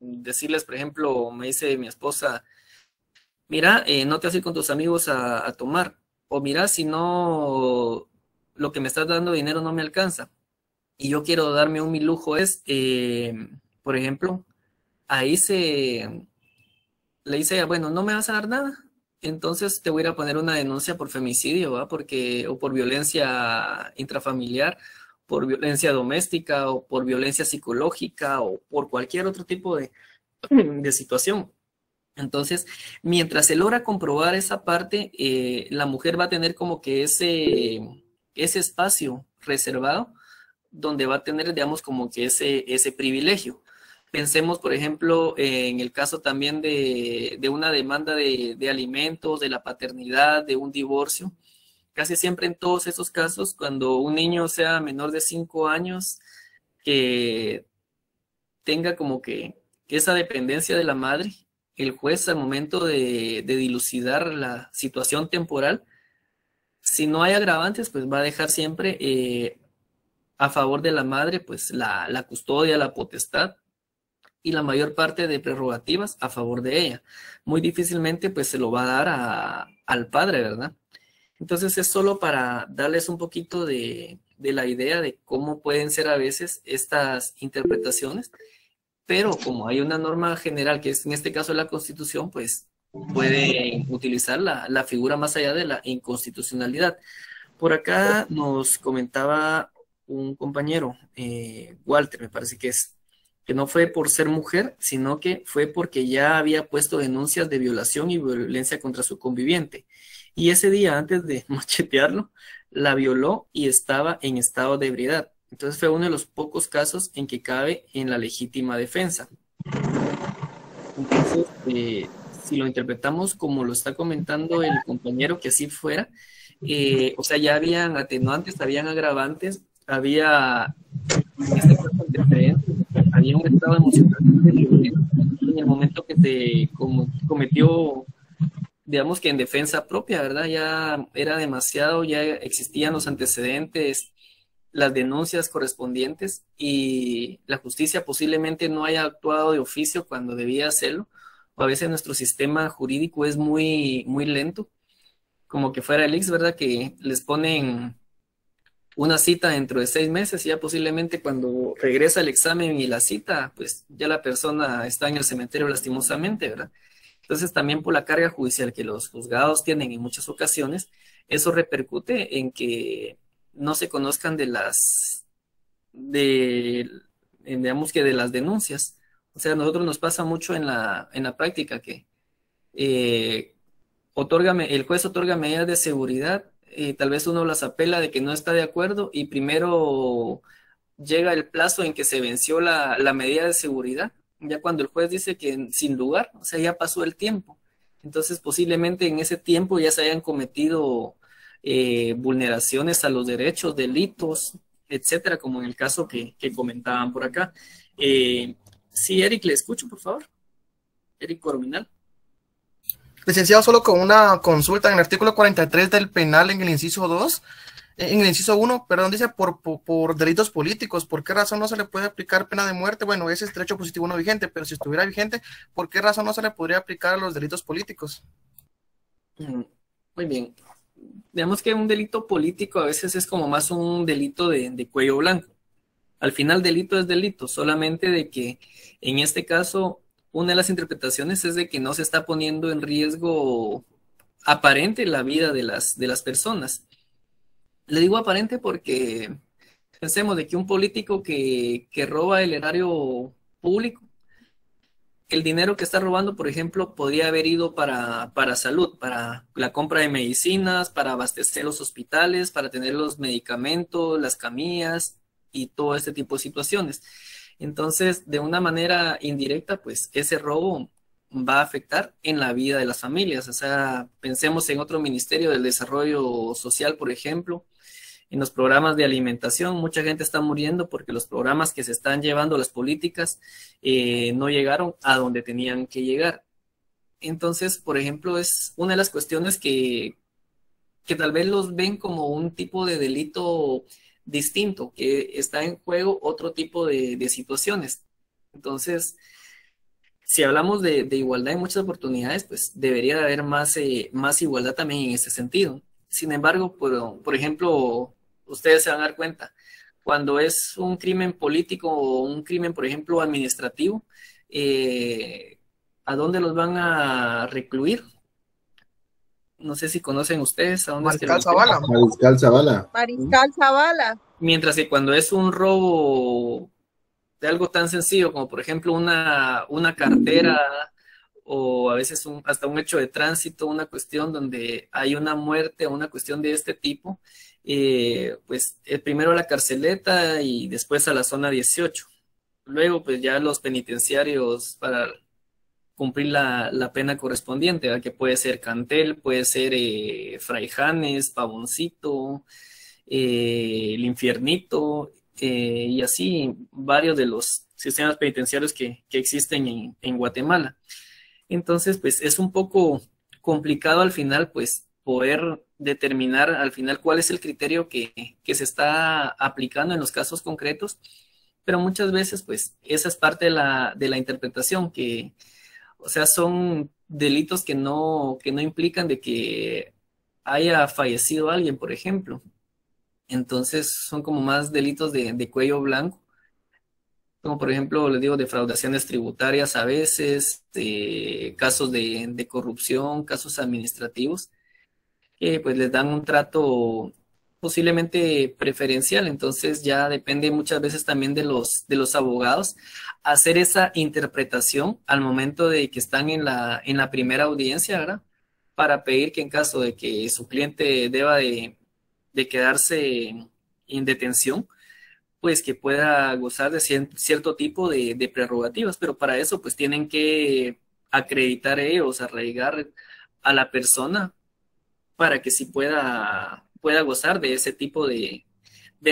decirles, por ejemplo, me dice mi esposa, mira, eh, no te vas ir con tus amigos a, tomar, o mira, si no, lo que me estás dando dinero no me alcanza, y yo quiero darme un mi lujo es, eh, por ejemplo, ahí se, le dice, bueno, no me vas a dar nada, entonces te voy a ir a poner una denuncia por femicidio, ¿va? Porque, o por violencia intrafamiliar, por violencia doméstica, o por violencia psicológica, o por cualquier otro tipo de situación. Entonces, mientras se logra comprobar esa parte, eh, la mujer va a tener como que ese, ese espacio reservado donde va a tener, digamos, como que ese, ese privilegio. Pensemos, por ejemplo, en el caso también de, una demanda de, alimentos, de la paternidad, de un divorcio. Casi siempre en todos esos casos, cuando un niño sea menor de cinco años, que tenga como que esa dependencia de la madre, el juez al momento de, dilucidar la situación temporal, si no hay agravantes, pues va a dejar siempre eh, a favor de la madre, pues la, custodia, la potestad, y la mayor parte de prerrogativas a favor de ella. Muy difícilmente pues se lo va a dar al padre, ¿verdad? Entonces es solo para darles un poquito de, la idea de cómo pueden ser a veces estas interpretaciones, pero como hay una norma general que es en este caso la constitución, pues pueden utilizar la, figura más allá de la inconstitucionalidad. Por acá nos comentaba un compañero, eh, Walter, me parece que es, que no fue por ser mujer, sino que fue porque ya había puesto denuncias de violación y violencia contra su conviviente. Y ese día, antes de machetearlo, la violó y estaba en estado de ebriedad. Entonces fue uno de los pocos casos en que cabe en la legítima defensa. Entonces, eh, si lo interpretamos como lo está comentando el compañero, que así fuera, eh, o sea, ya habían atenuantes, habían agravantes, había este había un estado emocional en el momento que se cometió, digamos que en defensa propia, ¿verdad? Ya era demasiado, ya existían los antecedentes, las denuncias correspondientes y la justicia posiblemente no haya actuado de oficio cuando debía hacerlo. O a veces nuestro sistema jurídico es muy, muy lento, como que fuera el X, ¿verdad? Que les ponen una cita dentro de seis meses y ya posiblemente cuando regresa el examen y la cita, pues ya la persona está en el cementerio lastimosamente, ¿verdad? Entonces también por la carga judicial que los juzgados tienen en muchas ocasiones, eso repercute en que no se conozcan de las, de, que de las denuncias. O sea, a nosotros nos pasa mucho en la, en la práctica que eh, el juez otorga medidas de seguridad tal vez uno las apela de que no está de acuerdo y primero llega el plazo en que se venció la, medida de seguridad, ya cuando el juez dice que sin lugar, o sea, ya pasó el tiempo. Entonces, posiblemente en ese tiempo ya se hayan cometido eh, vulneraciones a los derechos, delitos, etcétera, como en el caso que, comentaban por acá. Eh, sí, Eric, le escucho, por favor. Eric Corminal. Licenciado, solo con una consulta en el artículo 43 del penal en el inciso 2, eh, en el inciso 1, perdón, dice por, por, delitos políticos. ¿Por qué razón no se le puede aplicar pena de muerte? Bueno, ese es derecho positivo no vigente, pero si estuviera vigente, ¿por qué razón no se le podría aplicar a los delitos políticos? Mm, muy bien. Digamos que un delito político a veces es como más un delito de, de cuello blanco. Al final, delito es delito, solamente de que en este caso una de las interpretaciones es de que no se está poniendo en riesgo aparente la vida de las, de las personas. Le digo aparente porque pensemos de que un político que, roba el erario público, el dinero que está robando, por ejemplo, podría haber ido para, para salud, para la compra de medicinas, para abastecer los hospitales, para tener los medicamentos, las camillas y todo este tipo de situaciones. Entonces, de una manera indirecta, pues ese robo va a afectar en la vida de las familias. O sea, pensemos en otro ministerio del desarrollo social, por ejemplo, en los programas de alimentación. Mucha gente está muriendo porque los programas que se están llevando, las políticas, eh, no llegaron a donde tenían que llegar. Entonces, por ejemplo, es una de las cuestiones que, que tal vez los ven como un tipo de delito distinto, que está en juego otro tipo de, situaciones. Entonces, si hablamos de, igualdad en muchas oportunidades, pues debería de haber más, eh, más igualdad también en ese sentido. Sin embargo, por, por ejemplo, ustedes se van a dar cuenta, cuando es un crimen político o un crimen, por ejemplo, administrativo, eh, ¿a dónde los van a recluir? No sé si conocen ustedes a dónde Mariscal Zavala. Mariscal Zavala. Mariscal Zavala. Mientras que cuando es un robo de algo tan sencillo como por ejemplo una, una cartera o a veces un, hasta un hecho de tránsito, una cuestión donde hay una muerte o una cuestión de este tipo, eh, pues eh, primero a la carceleta y después a la zona 18. Luego pues ya los penitenciarios para cumplir la, la pena correspondiente, que puede ser Cantel, puede ser eh, Fraijanes, Pavoncito, eh, el Infiernito, eh, y así varios de los sistemas penitenciarios que, que existen en, en, Guatemala. Entonces, pues es un poco complicado al final, pues poder determinar al final cuál es el criterio que, que se está aplicando en los casos concretos, pero muchas veces, pues esa es parte de la, de la interpretación que o sea, son delitos que no, que no implican de que haya fallecido alguien, por ejemplo. Entonces son como más delitos de, cuello blanco, como por ejemplo, les digo, defraudaciones tributarias a veces, casos de, de, corrupción, casos administrativos, que pues les dan un trato posiblemente preferencial, entonces ya depende muchas veces también de los, de los abogados hacer esa interpretación al momento de que están en la, en la primera audiencia. Para pedir que en caso de que su cliente deba de, de quedarse en detención, pues que pueda gozar de cierto tipo de, de, prerrogativas, pero para eso pues tienen que acreditar ellos, arraigar a la persona para que sí pueda pueda gozar de ese tipo de,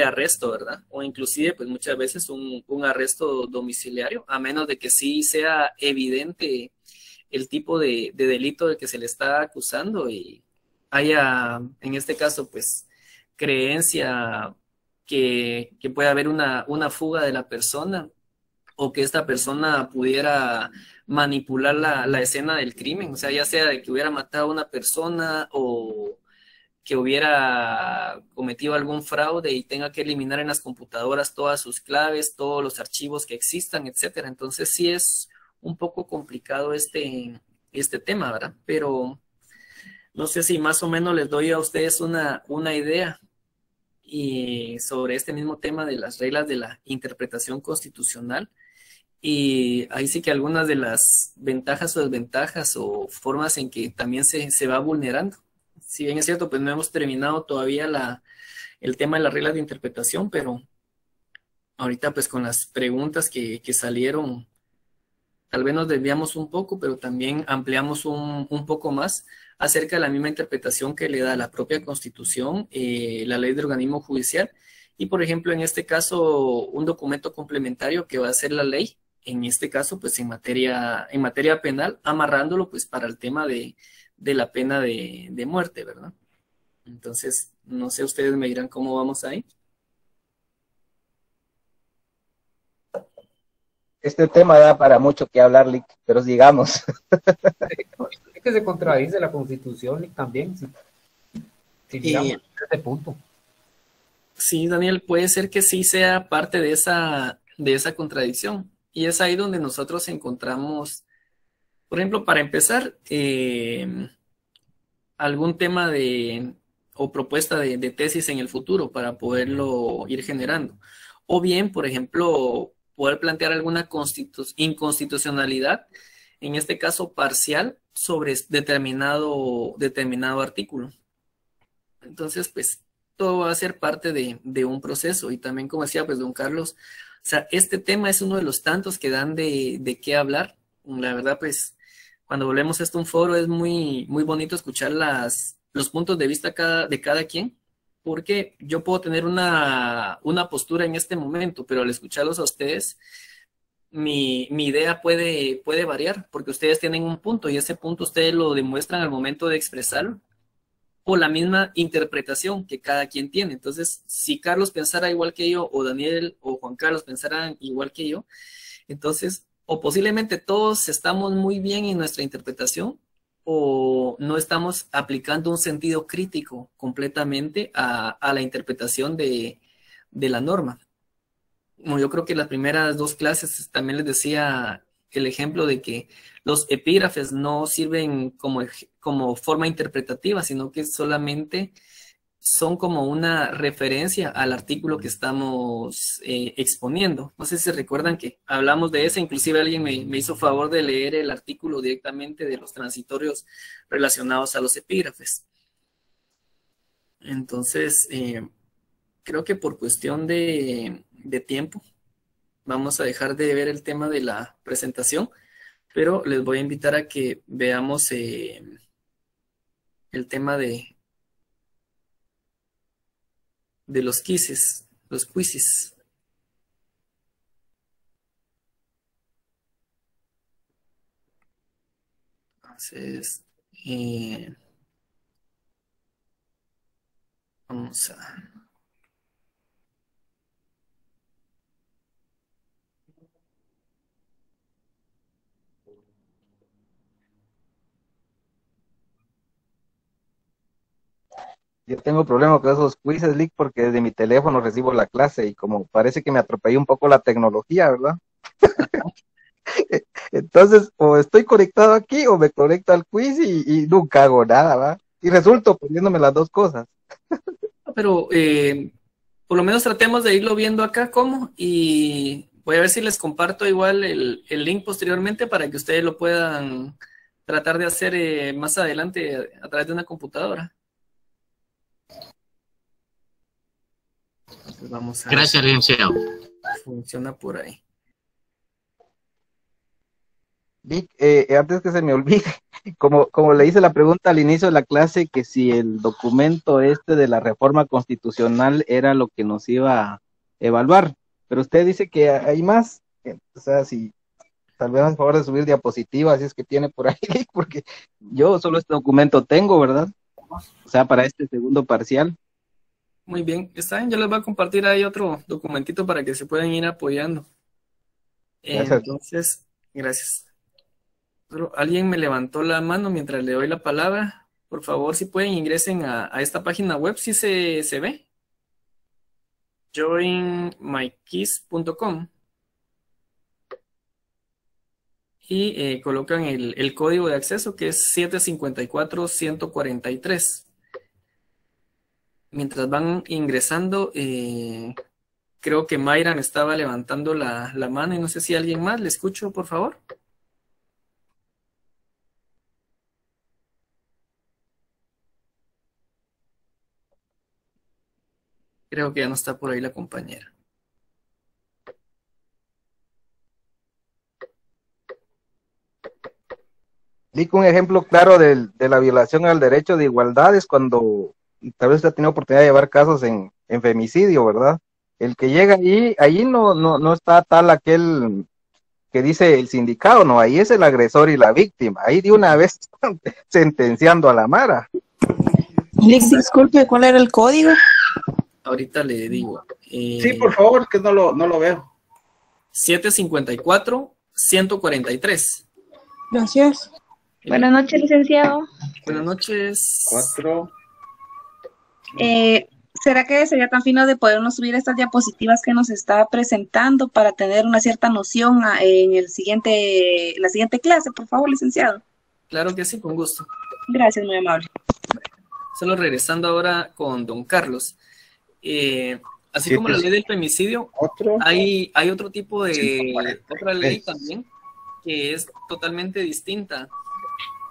arresto, ¿verdad? O inclusive, pues muchas veces un, un, arresto domiciliario, a menos de que sí sea evidente el tipo de, de, delito de que se le está acusando y haya, en este caso, pues creencia que, que pueda haber una, una fuga de la persona o que esta persona pudiera manipular la, la escena del crimen, o sea, ya sea de que hubiera matado a una persona o que hubiera cometido algún fraude y tenga que eliminar en las computadoras todas sus claves, todos los archivos que existan, etcétera. Entonces sí es un poco complicado este, este tema, ¿verdad? Pero no sé si más o menos les doy a ustedes una, una idea y sobre este mismo tema de las reglas de la interpretación constitucional. Y ahí sí que algunas de las ventajas o desventajas o formas en que también se, se va vulnerando. Si bien es cierto, pues no hemos terminado todavía la, el tema de las reglas de interpretación, pero ahorita pues con las preguntas que, que salieron, tal vez nos desviamos un poco, pero también ampliamos un, un, poco más acerca de la misma interpretación que le da la propia Constitución, eh, la ley de organismo judicial, y por ejemplo, en este caso, un documento complementario que va a ser la ley, en este caso, pues en materia, en materia penal, amarrándolo pues para el tema de, de la pena de, de muerte, ¿verdad? Entonces, no sé, ustedes me dirán cómo vamos ahí. Este tema da para mucho que hablar, Lick, pero sigamos. Es que se contradice la Constitución, Lick, también, si, si a ese punto. Sí, Daniel, puede ser que sí sea parte de esa, de esa contradicción. Y es ahí donde nosotros encontramos, por ejemplo, para empezar, eh, algún tema de o propuesta de, de tesis en el futuro para poderlo ir generando. O bien, por ejemplo, poder plantear alguna constitu- inconstitucionalidad, en este caso parcial, sobre determinado, determinado artículo. Entonces, pues todo va a ser parte de, de un proceso. Y también, como decía, pues, don Carlos, o sea, este tema es uno de los tantos que dan de, de qué hablar. La verdad, pues, cuando volvemos esto a un foro es muy, muy bonito escuchar las, los puntos de vista cada, de cada quien, porque yo puedo tener una, una postura en este momento, pero al escucharlos a ustedes, mi, mi idea puede, puede variar, porque ustedes tienen un punto y ese punto ustedes lo demuestran al momento de expresarlo o la misma interpretación que cada quien tiene. Entonces, si Carlos pensara igual que yo, o Daniel o Juan Carlos pensaran igual que yo, entonces o posiblemente todos estamos muy bien en nuestra interpretación o no estamos aplicando un sentido crítico completamente a, la interpretación de, la norma. Como yo creo que las primeras dos clases también les decía el ejemplo de que los epígrafes no sirven como, como forma interpretativa, sino que solamente son como una referencia al artículo que estamos eh, exponiendo. No sé si recuerdan que hablamos de eso, inclusive alguien me, hizo favor de leer el artículo directamente de los transitorios relacionados a los epígrafes. Entonces, eh, creo que por cuestión de, tiempo, vamos a dejar de ver el tema de la presentación, pero les voy a invitar a que veamos eh, el tema de, de los quizzes, los quizzes. Entonces, eh, vamos a... Yo tengo problema con esos quizzes, Lick, porque desde mi teléfono recibo la clase y como parece que me atropellé un poco la tecnología, ¿verdad? Entonces, o estoy conectado aquí o me conecto al quiz y, nunca hago nada, ¿va? Y resulto poniéndome las dos cosas. Pero eh, por lo menos tratemos de irlo viendo acá cómo y voy a ver si les comparto igual el, link posteriormente para que ustedes lo puedan tratar de hacer eh, más adelante a través de una computadora. Vamos a Gracias, licenciado. Funciona por ahí. Vic, eh, eh, antes que se me olvide, como, como le hice la pregunta al inicio de la clase, que si el documento este de la reforma constitucional era lo que nos iba a evaluar, pero usted dice que hay más, eh, o sea, si tal vez a favor de subir diapositivas, si es que tiene por ahí, porque yo solo este documento tengo, ¿verdad? O sea, para este segundo parcial. Muy bien, está bien, yo les voy a compartir ahí otro documentito para que se puedan ir apoyando. Entonces, gracias. alguien me levantó la mano mientras le doy la palabra. Por favor, si pueden, ingresen a, esta página web, si se, se ve. joinmykeys.com y eh, colocan el, el, código de acceso que es 754-143 mientras van ingresando, eh, creo que Mayra me estaba levantando la, mano y no sé si alguien más, le escucho, por favor. Creo que ya no está por ahí la compañera. Digo un ejemplo claro de la violación al derecho de igualdad es cuando y tal vez usted ha tenido oportunidad de llevar casos en, femicidio, ¿verdad? El que llega allí, allí no, no, no está tal aquel que dice el sindicato, no, ahí es el agresor y la víctima, ahí de una vez sentenciando a la Mara. Lick, disculpe, ¿cuál era el código? Ahorita le digo. Eh, sí, por favor, que no lo, no lo veo. 754-143. Gracias. Buenas noches, licenciado. Buenas noches. Cuatro. Eh, ¿Será que sería tan fino de podernos subir estas diapositivas que nos está presentando para tener una cierta noción en el siguiente, la siguiente clase, por favor, licenciado? Claro que sí, con gusto. Gracias, muy amable. Solo regresando ahora con don Carlos. Eh, así como la ley del femicidio, Hay, hay otro tipo de, otra ley también que es totalmente distinta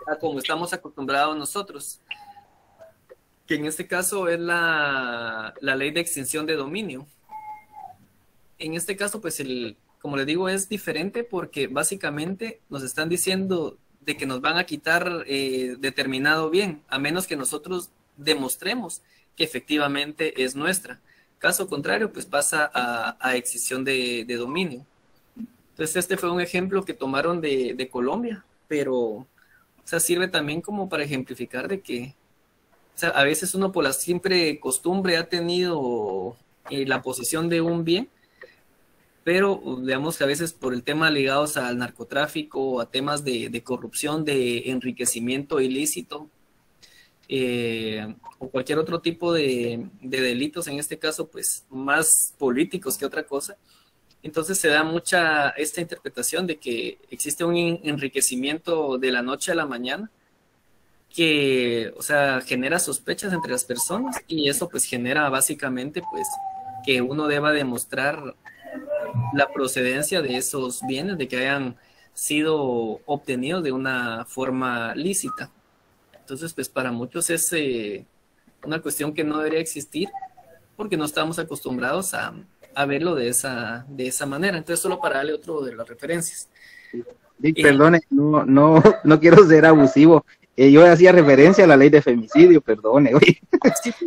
a como estamos acostumbrados nosotros que en este caso es la, ley de extinción de dominio. En este caso, pues, el, como les digo, es diferente porque básicamente nos están diciendo de que nos van a quitar eh, determinado bien, a menos que nosotros demostremos que efectivamente es nuestra. Caso contrario, pues pasa a, a extinción de, dominio. Entonces, este fue un ejemplo que tomaron de, de Colombia, pero o sea, sirve también como para ejemplificar de que a veces uno por la siempre costumbre ha tenido eh, la posesión de un bien pero digamos que a veces por el tema ligados al narcotráfico a temas de, de corrupción, de enriquecimiento ilícito, eh, o cualquier otro tipo de, de, delitos, en este caso, pues más políticos que otra cosa. Entonces se da mucha esta interpretación de que existe un enriquecimiento de la noche a la mañana que, o sea, genera sospechas entre las personas y eso pues genera básicamente pues que uno deba demostrar la procedencia de esos bienes, de que hayan sido obtenidos de una forma lícita. Entonces, pues para muchos es eh, una cuestión que no debería existir porque no estamos acostumbrados a, a, verlo de esa, de esa manera. Entonces, solo para darle otro de las referencias. Dick, eh, perdone, no, no, no quiero ser abusivo. Eh, yo hacía referencia a la ley de femicidio, perdone.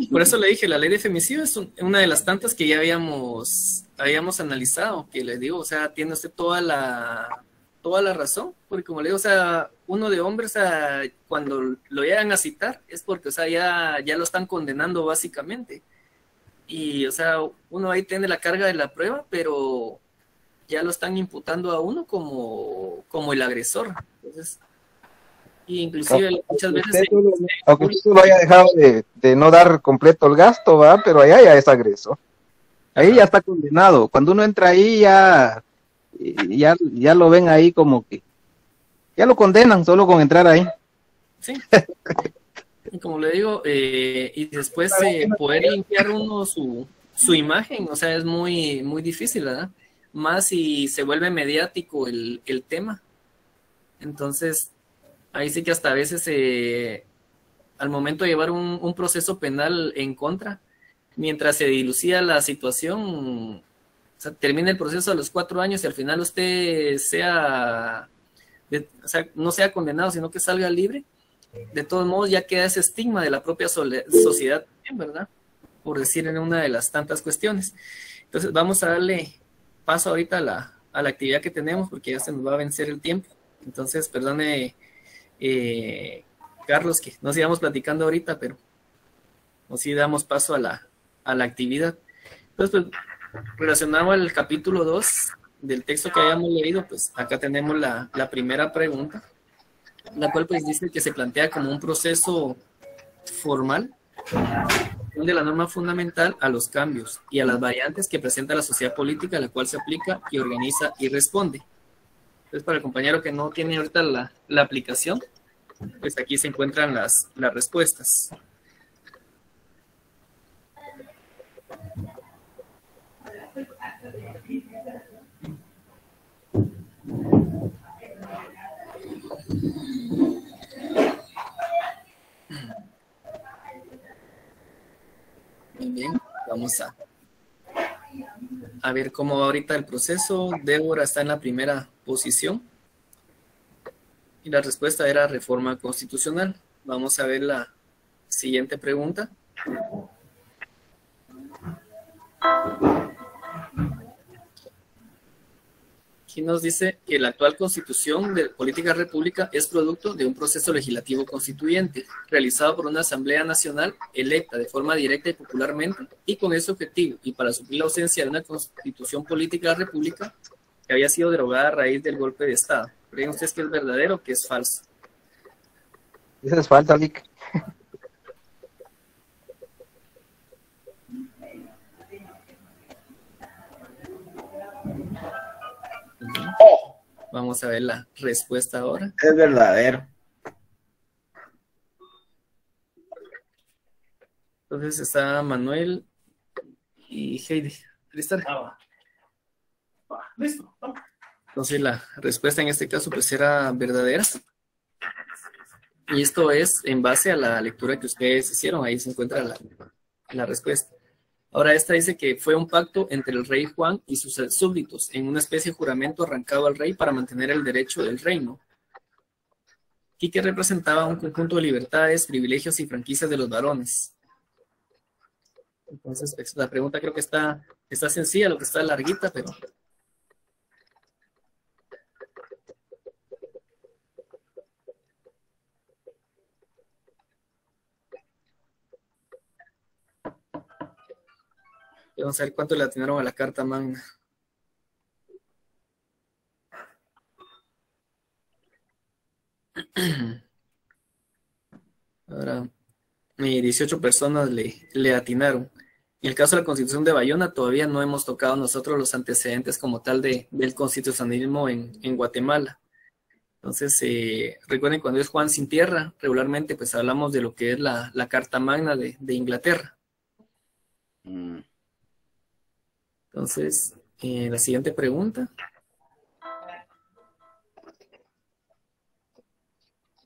Por eso le dije, la ley de femicidio es un, una de las tantas que ya habíamos, habíamos analizado, que le digo, o sea, tiene usted toda la, toda la razón, porque como le digo, o sea, uno de hombres, o sea, cuando lo llegan a citar, es porque, o sea, ya, ya lo están condenando básicamente. Y, o sea, uno ahí tiene la carga de la prueba, pero ya lo están imputando a uno como, como el agresor. Entonces, inclusive muchas veces... aunque usted lo haya dejado de, de, no dar completo el gasto, va, pero allá ya es agresor. Ahí ya está condenado. Cuando uno entra ahí ya, ya, ya lo ven ahí como que ya lo condenan solo con entrar ahí. Sí. y como le digo, eh, y después eh, poder limpiar uno su, su imagen, o sea, es muy, muy difícil, ¿verdad? Más si se vuelve mediático el, el tema. Entonces, ahí sí que hasta a veces eh, al momento de llevar un, proceso penal en contra, mientras se dilucía la situación, termina el proceso a los cuatro años y al final usted sea, no sea condenado, sino que salga libre, de todos modos ya queda ese estigma de la propia sociedad, ¿verdad? Por decir en una de las tantas cuestiones. Entonces vamos a darle paso ahorita a la, a la actividad que tenemos porque ya se nos va a vencer el tiempo. Entonces, perdone eh, Carlos, que nos íbamos platicando ahorita, pero nos sí damos paso a la, a la actividad. Entonces, pues, relacionado al capítulo 2 del texto que hayamos leído, pues acá tenemos la, la primera pregunta, la cual pues dice que se plantea como un proceso formal de la norma fundamental a los cambios y a las variantes que presenta la sociedad política la cual se aplica y organiza y responde. Entonces, para el compañero que no tiene ahorita la, la aplicación, pues aquí se encuentran las, las respuestas. Muy bien, vamos a, a ver cómo va ahorita el proceso. Débora está en la primera posición. Y la respuesta era reforma constitucional. Vamos a ver la siguiente pregunta. Aquí nos dice que la actual constitución de política república es producto de un proceso legislativo constituyente realizado por una Asamblea Nacional electa de forma directa y popularmente y con ese objetivo y para suplir la ausencia de una constitución política república que había sido derogada a raíz del golpe de Estado. ¿Creen ustedes que es verdadero o que es falso? Eso es falso, Lick. Vamos a ver la respuesta ahora. Es verdadero. Entonces está Manuel y Heidi. ¿Listo? Listo. Entonces la respuesta en este caso pues era verdadera. Y esto es en base a la lectura que ustedes hicieron. Ahí se encuentra la, la respuesta. Ahora esta dice que fue un pacto entre el rey Juan y sus súbditos en una especie de juramento arrancado al rey para mantener el derecho del reino y que representaba un conjunto de libertades, privilegios y franquicias de los varones. Entonces, la pregunta creo que está, está sencilla, lo que está larguita, pero Vamos a ver cuánto le atinaron a la carta magna. Ahora, eh, 18 personas le, le atinaron. En el caso de la constitución de Bayona, todavía no hemos tocado nosotros los antecedentes como tal del constitucionalismo en, Guatemala. Entonces, eh, recuerden cuando es Juan sin tierra, regularmente pues hablamos de lo que es la, la Carta Magna de, de Inglaterra. Mm. Entonces, eh, la siguiente pregunta.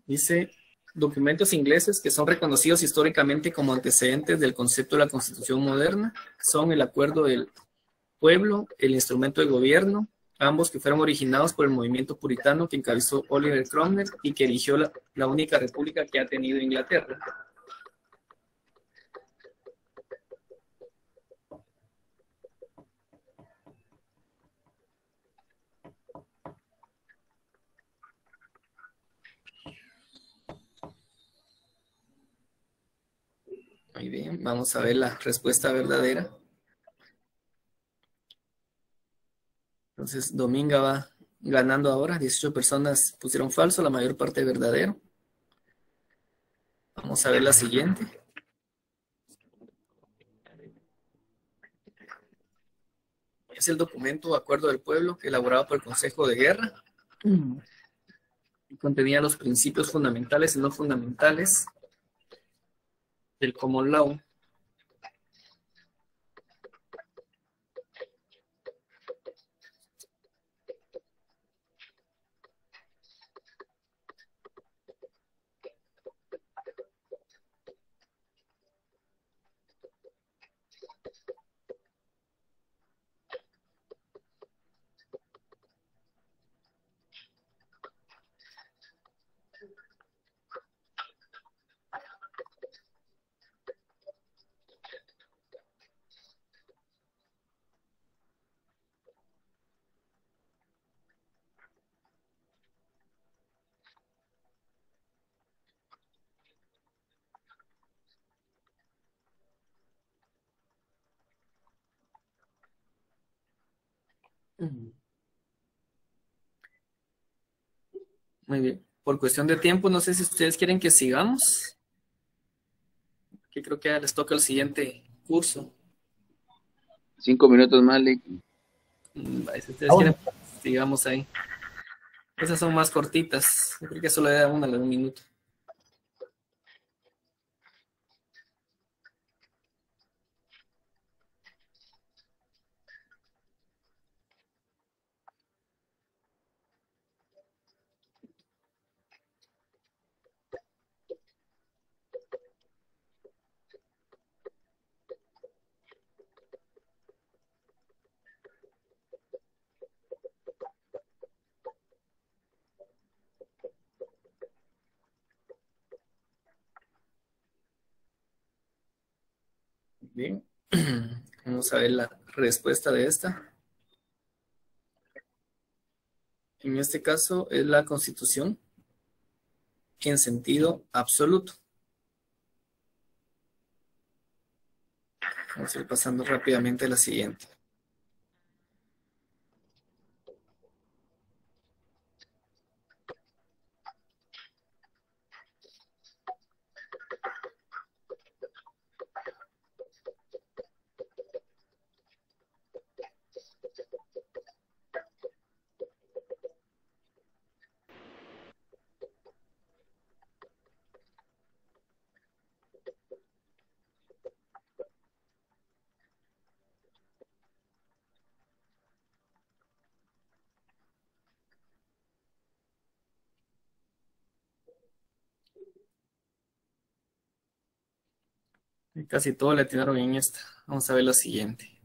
Dice, documentos ingleses que son reconocidos históricamente como antecedentes del concepto de la Constitución moderna son el Acuerdo del Pueblo, el Instrumento de Gobierno, ambos que fueron originados por el movimiento puritano que encabezó Oliver Cromwell y que eligió la, la única república que ha tenido Inglaterra. Muy bien, vamos a ver la respuesta verdadera. Entonces, Dominga va ganando ahora. 18 personas pusieron falso, la mayor parte verdadero. Vamos a ver la siguiente. Es el documento Acuerdo del Pueblo elaborado por el Consejo de Guerra. Y contenía los principios fundamentales y no fundamentales del Common Law. Muy bien. Por cuestión de tiempo, no sé si ustedes quieren que sigamos. Que creo que ya les toca el siguiente curso. Cinco minutos más, Lick. Mm, Si ustedes quieren, sigamos ahí. Esas son más cortitas. Yo creo que solo le da una de un minuto. Bien. Vamos a ver la respuesta de esta. En este caso es la constitución en sentido absoluto. Vamos a ir pasando rápidamente a la siguiente. Casi todo le atinaron en esta. Vamos a ver la siguiente.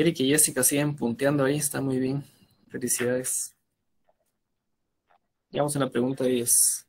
Eric y Jessica siguen punteando ahí, está muy bien. Felicidades. Vamos a la pregunta 10.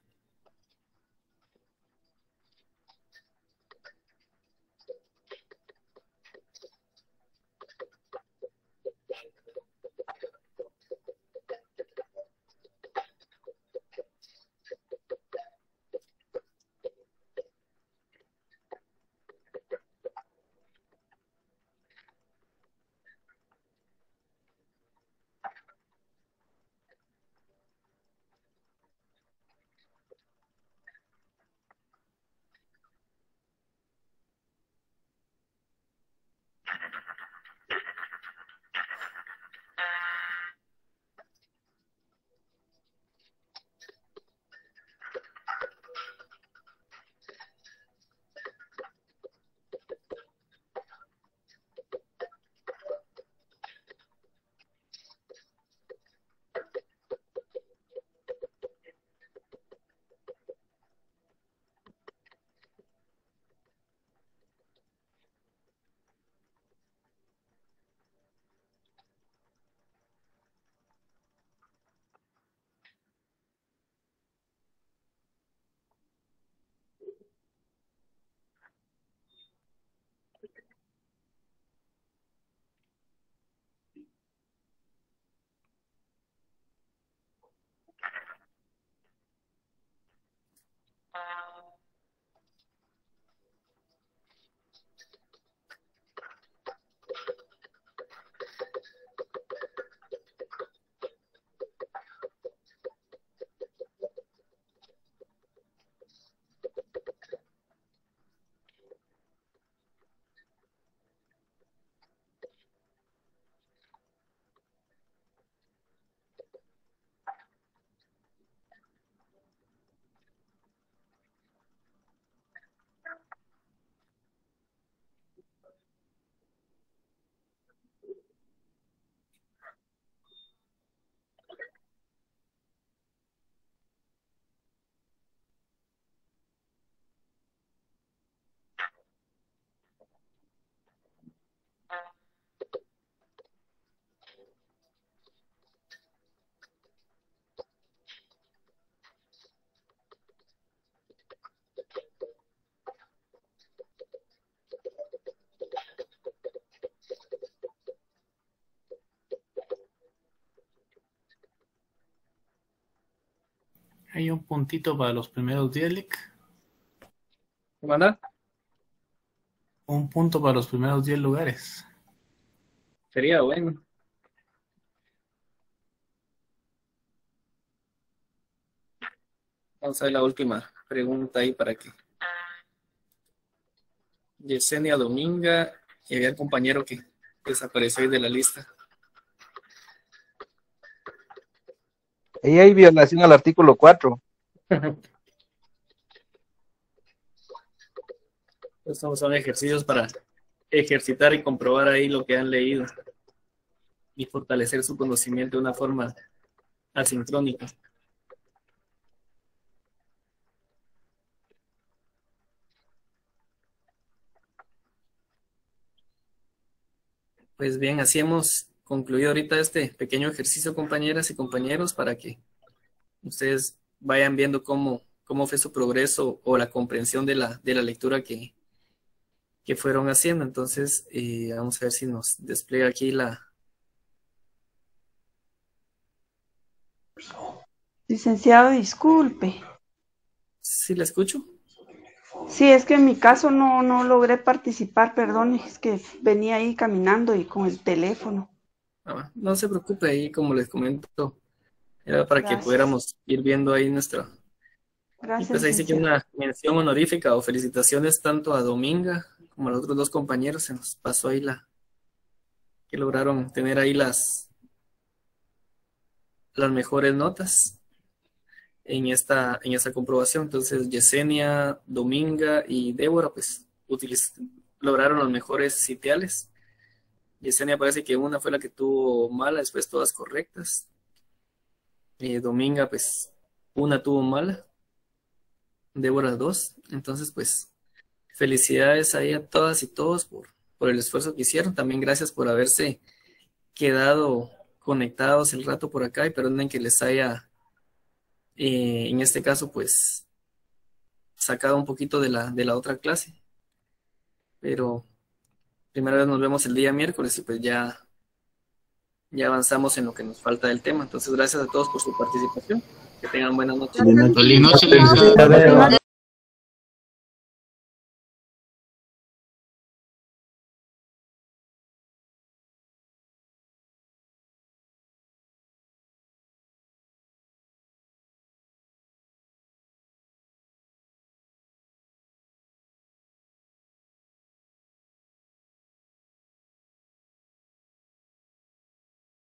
Hay un puntito para los primeros 10, Lick. ¿Qué manda? Un punto para los primeros 10 lugares. Sería bueno. Vamos a ver la última pregunta ahí para que Yesenia Dominga y había el compañero que desapareció ahí de la lista. Ahí hay violación al artículo 4. Estos son ejercicios para ejercitar y comprobar ahí lo que han leído y fortalecer su conocimiento de una forma asincrónica. Pues bien, así concluido ahorita este pequeño ejercicio, compañeras y compañeros, para que ustedes vayan viendo cómo, cómo fue su progreso o la comprensión de la, de la lectura que, que fueron haciendo. Entonces, eh, vamos a ver si nos despliega aquí la... Licenciado, disculpe. Sí, la escucho. Sí, es que en mi caso no, no logré participar, perdón, es que venía ahí caminando y con el teléfono. Ah, no se preocupe, ahí como les comento, era para que pudiéramos ir viendo ahí nuestra. Y Gracias. pues ahí sí que una mención honorífica o felicitaciones tanto a Dominga como a los otros dos compañeros, se nos pasó ahí la, que lograron tener ahí las, las mejores notas en esta, en esta comprobación. Entonces, Yesenia, Dominga y Débora, pues, utiliz- lograron los mejores sitiales. Yesenia parece que una fue la que tuvo mala, después todas correctas. Eh, Dominga, pues, una tuvo mala. Débora dos. Entonces, pues, felicidades ahí a todas y todos por, por el esfuerzo que hicieron. También gracias por haberse quedado conectados el rato por acá y perdonen que les haya, eh, en este caso, pues, sacado un poquito de la, de la otra clase. Pero primera vez nos vemos el día miércoles y pues ya, ya avanzamos en lo que nos falta del tema. Entonces, gracias a todos por su participación. Que tengan buenas noches. Feliz noche, licenciado.